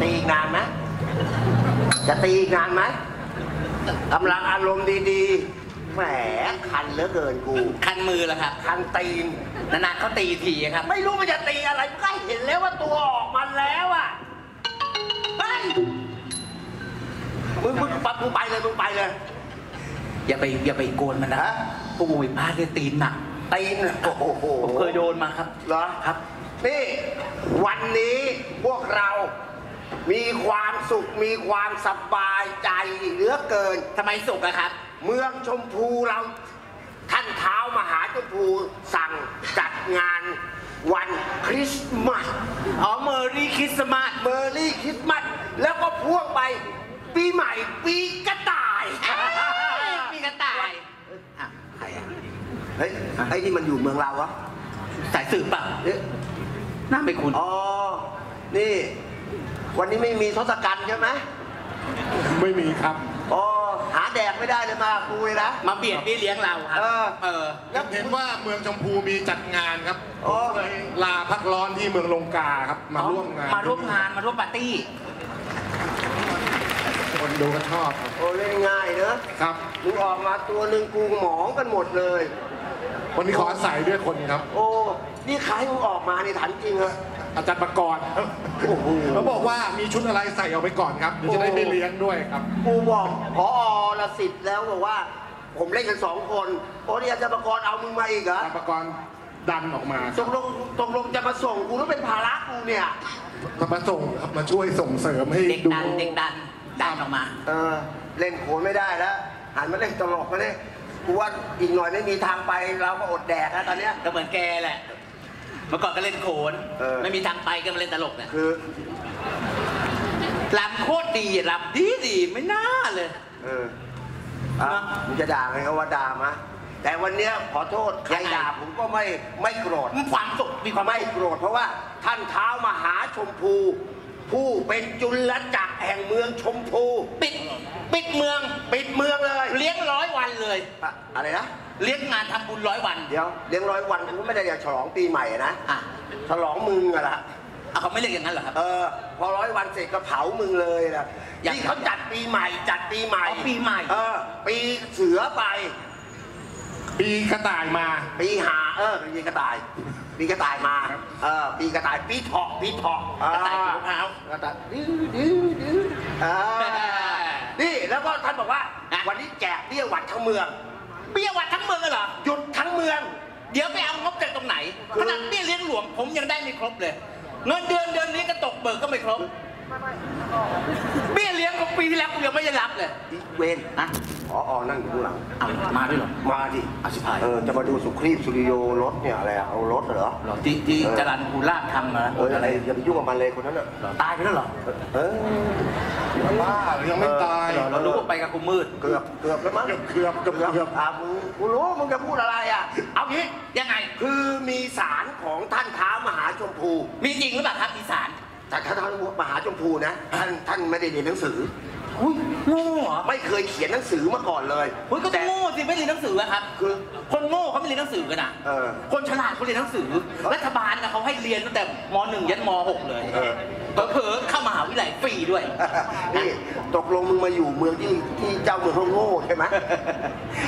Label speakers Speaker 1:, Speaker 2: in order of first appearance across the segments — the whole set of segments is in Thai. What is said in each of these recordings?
Speaker 1: ตีอีกนาน
Speaker 2: ไหมจะตีอีกนา
Speaker 1: นไหมกำ
Speaker 2: ลังอารมณ์ดี
Speaker 3: ๆ แหมคันเหลือเกินกู
Speaker 4: คันมือแล้วครับ
Speaker 3: คันตีน
Speaker 4: นานๆเขาตีทีครับ
Speaker 3: ไม่รู้มันจะตีอะไรมันก็เห็นแล้วว่าตัวออกมาแล้วอะเฮ้ยมึงมึงปัมึงไปเลยมึงไปเลย
Speaker 4: อย่าไปอย่าไปโกนมันนะ
Speaker 3: ฮะ
Speaker 4: โอ้ยพลาดเลยตีนหนัก
Speaker 3: ตีนโอ้โห
Speaker 4: ผมเคยโดนมาครับ
Speaker 3: เหรอ
Speaker 4: ครับ
Speaker 3: นี่วันนี้พวกเรามีความสุขมีความสบายใจเหลือเกิน
Speaker 4: ทำไมสุขอะครับ
Speaker 3: เมืองชมพูเราท่านท้าวมหาชมพูสั่งจัดงานวันคริสต์มาส
Speaker 4: อ๋อ
Speaker 3: Merry Christmas Merry Christmas แล้วก็พ่วงไปปีใหม่ปีกระต่าย
Speaker 4: มีกระต่ายอะใครอะ
Speaker 3: เฮ้ยไอ้นี่มันอยู่เมืองเราวะ
Speaker 4: สายสืบเปล่ะ
Speaker 3: เอ๊ะ
Speaker 4: น่าไม่คุณ
Speaker 3: อ๋อ นี่ วันนี้ไม่มีทศกัณฐ์ใช่ไหม
Speaker 2: ไม่มีครับ
Speaker 3: อ๋อ หาแดกไม่ได้เลยมาคุยนะ
Speaker 4: มาเบียดเบี้ยเลี้ยงเราครั
Speaker 3: เออ
Speaker 4: เออ
Speaker 3: แล้ว
Speaker 2: เห็นว่าเมืองชมพูมีจัดงานครับ
Speaker 3: อ๋อ
Speaker 2: เลยลาพักร้อนที่เมืองลงกาครับ มาร่วมงาน
Speaker 4: มาร่วมงานมาร่วมปาร์ตี้
Speaker 2: คนดูก็ชอบครับ
Speaker 3: โอ้เล่นง่ายเนอะ
Speaker 2: ครับ
Speaker 3: มึงออกมาตัวหนึ่งกูหมองกันหมดเลย
Speaker 2: วันนี้ขออาศัยด้วยคนครับ
Speaker 3: โอ้ นี่ใครมึงออกมาในฐานจริงเหรอ
Speaker 2: อาจารย์ประกรณ์ครับ
Speaker 3: โอ้โห
Speaker 2: เขาบอกว่ามีชุดอะไรใส่เอาไปก่อนครับเดี๋ยวจะได้ไม่เลี้ยงด้วยครับ
Speaker 3: กูบอกพอละสิทธิ์แล้วบอกว่า ผมเล่นกันสองคนโอ้นี่อาจารย์ประกรณ์เอามึงมาอีกเหรอ
Speaker 2: อาจารย์ประกรณ์ดันออกมา
Speaker 3: ตกลงตกลงจะมาส่งกูแล้วเป็นภาระกูเนี่ย
Speaker 2: มาส่งครับมาช่วยส่งเสริมให้
Speaker 4: เด็ก
Speaker 2: ดู
Speaker 4: ดันเด็กดันดันออกมา
Speaker 3: เออ เล่นโขนไม่ได้แล้วหันมาเล่นตลกมาเนี่ย กูว่าอีกหน่อยไม่มีทางไปเราก็อดแดกแล้วตอนเนี้ย
Speaker 4: ก็เหมือนแกแหละ เมื่อก่อนก็เล่นโขน
Speaker 3: เออ
Speaker 4: ไม่มีทางไปก็มาเล่นตลกเนี่ย
Speaker 3: คือ
Speaker 4: รำโคตรดีรำดีดีไม่น่าเลย
Speaker 3: เอออะมึงจะด่าไงก็ว่าด่ามาแต่วันเนี้ยขอโทษใคร
Speaker 4: ยังไง
Speaker 3: ด่าผมก็ไม่ไม่โกรธ
Speaker 4: มีความสุขมีความ
Speaker 3: ไม่โกรธเพราะว่าท่านเท้ามหาชมพู ผู้เป็นจุลจักรแห่งเมืองชมพู
Speaker 4: ปิดปิดเมือง
Speaker 3: ปิดเมืองเลย
Speaker 4: เลี้ยงร้อยวันเลย
Speaker 3: อะอะไรนะ
Speaker 4: เลี้ยงงานทำบุญร้อยวัน
Speaker 3: เดี๋ยวเลี้ยงร้อยวันกูไม่ได้อยากฉลองปีใหม่นะ
Speaker 4: อะ
Speaker 3: ฉลองมึงอะละ
Speaker 4: อะเขาไม่เรียกอย่างนั้นเหรอครับ
Speaker 3: เออ พอร้อยวันเสร็จก็เผามึงเลยนะ
Speaker 4: อย่าง
Speaker 3: นี่เขาจัดปีใหม่ จัดปีใหม่
Speaker 4: อ๋อปีใหม่
Speaker 3: เออ ปีเสือไป
Speaker 2: ปีกระต่ายมา
Speaker 3: ปีหาเออปีกระต่าย ปีกระต่ายมา เออ ปีกระต่ายปีเถาะปีเถาะ
Speaker 4: กระต่ายถือมะพร้าว
Speaker 3: กระต่ายดื้อดื้อดื้ออ่านี่แล้วก็ท่านบอกว่า
Speaker 4: อะ
Speaker 3: วันนี้แจกเบี้ยหวัดทั้งเมือง
Speaker 4: เบี้ยวัดทั้งเมืองเลยเหรอ
Speaker 3: หยุดทั้งเมือง
Speaker 4: เดี๋ยวไปเอางบจากตรงไหน
Speaker 3: คือ
Speaker 4: ขนาดเบี้ยเลี้ยงหลวงผมยังได้ไม่ครบเลย เงินเดือนเดือนนี้ก็ตกเบิกก็ไม่ครบ เบี้ยเลี้ยงของปีที่แล้วกูยังไม่ได้รับเลย
Speaker 3: อีเวน
Speaker 4: นะ
Speaker 3: ขออนั่งอยู่ข้างหลัง
Speaker 4: เอามาด้วยเหรอ
Speaker 3: มาดิ
Speaker 4: เอาชิบหาย
Speaker 3: เออจะมาดูสุครีบสุริโยรถเนี่ยอะไรอะเอารถเหรอ
Speaker 4: เหรอที่ที่จรันภูราชทำมา
Speaker 3: เอออะไรอย่าไปยุ่งกับมันเลยคนนั้นอะ
Speaker 4: เหรอตายไปแล้วเหรอ
Speaker 3: เออ
Speaker 2: บ้ายังไม่ตาย
Speaker 3: เออ
Speaker 4: เรารู้ว่าไปกับกูมืด
Speaker 3: เกือบเกือบแล้วมั้ง
Speaker 2: เกือบเกือบเกือบเกือบ
Speaker 3: อะมึงกูรู้มึงจะพูดอะไรอะ เอางี้
Speaker 4: ยังไง
Speaker 3: คือมีสารของท่านท้ามหาชมพู
Speaker 4: มีจริงหรือเปล่าครับอีสาน
Speaker 3: แต่ท่านท้ามหาชมพูนะท่านท่านไม่ได้เรียนหนังสือ
Speaker 4: อุ้ยโง่เหรอ
Speaker 3: ไม่เคยเขียนหนังสือมาก่อนเลย
Speaker 4: เฮ้ยก็
Speaker 3: แต่
Speaker 4: โง่สิไม่เรียนหนังสืออะครับ
Speaker 3: คือ
Speaker 4: คนโง่เขาไม่เรียนหนังสือกันนะ
Speaker 3: เออ
Speaker 4: คนฉลาดเขาเรียนหนังสือ รัฐบาลนะเขาให้เรียนตั้งแต่ม .1 ยันม .6 เลย
Speaker 3: เออ
Speaker 4: เผลอๆเข้ามหาวิทยาลัยฟรีด้วย
Speaker 3: นี่ตกลงมึงมาอยู่เมืองที่ที่เจ้าเมืองเขาโง่ใช่ไหม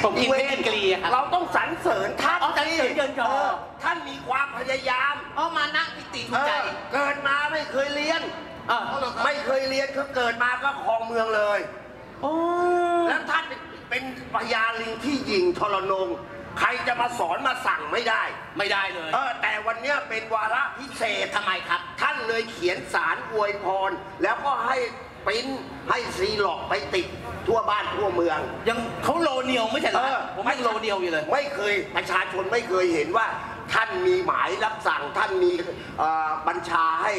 Speaker 4: ผมอินเทนกรีอะครับ
Speaker 3: เราต้องสรรเสริญท่าน
Speaker 4: อ๋อสรรเสริญเยินยอ
Speaker 3: อท่านมีความพยายาม
Speaker 4: อ๋อมานะปิติทุ
Speaker 3: เอก
Speaker 4: ใจ
Speaker 3: อเกิดมาไม่เคยเรียน
Speaker 4: เออ
Speaker 3: ไม่เคยเรียนคือเกิดมาก็ครองเมืองเลย
Speaker 4: โอ้
Speaker 3: แล้วท่านเป็นเป็นพญาลิงที่ยิงทรนง ใครจะมาสอนมาสั่งไม่ได้
Speaker 4: ไม่ได้เลย
Speaker 3: เออแต่วันเนี้ยเป็นวาระพิเศษ
Speaker 4: ทำไมครับ
Speaker 3: ท่านเลยเขียนสารอวยพร แล้วก็ให้ปริ้นให้ซีหลอกไปติดทั่วบ้านทั่วเมือง
Speaker 4: ยังเขาโลเนียวไม่ใช่เหรอ
Speaker 3: เออ
Speaker 4: ผมไม่โลเนียวอยู่เลย
Speaker 3: ไม่เคยประชาชนไม่เคยเห็นว่า ท่านมีหมายรับสั่งท่านมีเอ่อบัญชาให้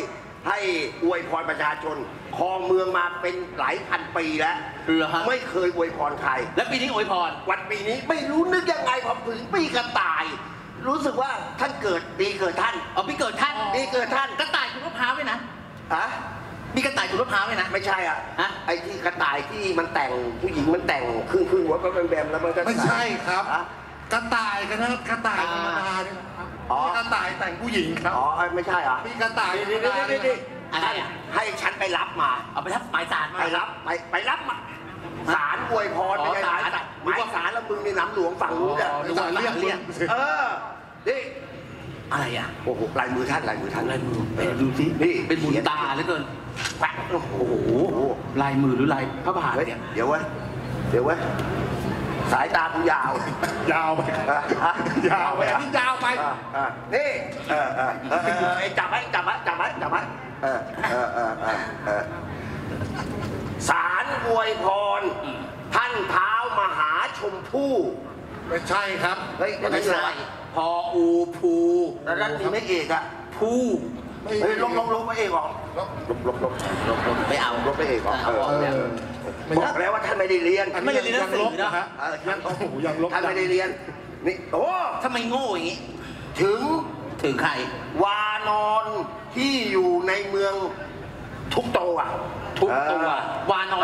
Speaker 3: ให้อวยพรประชาชนครองเมืองมาเป็นหลายพันปีแล้ว
Speaker 4: เหรอฮะ
Speaker 3: ไม่เคยอวยพรใคร
Speaker 4: แล้วปีนี้อวยพร
Speaker 3: วันปีนี้ไม่รู้นึกยังไงพอถึงปีกระต่าย รู้สึกว่าท่านเกิดปีเกิดท่าน
Speaker 4: เอาพี่เกิดท่าน
Speaker 3: ปีเกิดท่าน
Speaker 4: กระต่ายถูกมะพร้าวด้วยนะ
Speaker 3: อะ
Speaker 4: มีกระต่ายถูกมะพร้าวด้วยนะ
Speaker 3: ไม่ใช่อะ
Speaker 4: ฮะ
Speaker 3: ไอ้ที่กระต่ายที่มันแต่งผู้หญิงมันแต่งครึ่งครึ่งๆหัวก็เป็นแบมๆแล้วมันก็
Speaker 2: ไม่ใช่ครับ
Speaker 3: อะ
Speaker 2: กระต่ายกันนะกระต่ายธรรมดาเนี่ยนะ ครับ
Speaker 3: อ๋อ
Speaker 2: กระ
Speaker 5: ต่ายแต่งผู้หญิงครับ
Speaker 3: อ๋อไม่ใช่เหรอ
Speaker 5: มีกระต่าย
Speaker 3: นี่นี่นี่นี่นี่
Speaker 4: อะไรอะ
Speaker 3: ให้ฉันไปรับมา
Speaker 4: เอาไปทับหมายสารมา
Speaker 3: ไปรับไปไปรับมาสารอวยพร
Speaker 4: อ๋อ
Speaker 3: ไม่ใช่หมาย
Speaker 4: ศาล
Speaker 3: สารหมายสารแล้วมึงในน้ำหลวงฝั่งนู้นอะ
Speaker 5: ดูว่าเรียกเรียก
Speaker 3: เออนี่
Speaker 4: อะไรอะ
Speaker 3: โอ้โหลายมือท่านลายมือท่าน
Speaker 4: ลายมือเอ้ยดูสิ
Speaker 3: นี่
Speaker 4: เป็นบุญตาเหลือเกิน
Speaker 3: แปะโอ้โห
Speaker 4: โอ้โห ลายมือหรือลายพระบาท
Speaker 3: เฮ้ย
Speaker 4: เนี่ย
Speaker 3: เดี๋ยวเว้ยเดี๋ยวเว้ย สายตากูยาว
Speaker 5: ยาวไป
Speaker 3: อะฮะ
Speaker 5: ยาวไปอันนี้ยาวไป
Speaker 3: อะอะนี่เออเออเออเออเออไอ้จับไว้จับไว้จับไว้จับไว้เออเออเออเออเออสารอวยพร ท่านเท้ามหาชมพู่
Speaker 5: ไม่ใช่ครับ
Speaker 3: เฮ้ย
Speaker 4: ไม่ใช่ พออูภู
Speaker 3: แล้วนั่นทีไม่เอกอะ
Speaker 4: ผู้
Speaker 3: เฮ้ยลบลบลบไม่เอกออกลบลบลบลบลบ
Speaker 4: ไม่เอา
Speaker 3: ลบไม่เอกออก
Speaker 4: เอา
Speaker 3: ออ
Speaker 4: ก
Speaker 5: เอ
Speaker 4: แล้ว
Speaker 5: อ
Speaker 3: บอกแล้วว่าท่านไม่ได้เรียน
Speaker 4: ไม่ได้เรียนหนังสือนะ
Speaker 5: ยังลบฮะ
Speaker 3: เออ
Speaker 5: ยังโอ้โหยังลบ
Speaker 3: ท่านไม่ได้เรียนนี่โอ้
Speaker 4: ทำไมโง่อย่างงี้
Speaker 3: ถึง
Speaker 4: ถึงใคร
Speaker 3: วานอนที่อยู่ในเมืองทุกโต๊ะ
Speaker 4: ทุกตัว
Speaker 3: เออ
Speaker 4: วานอน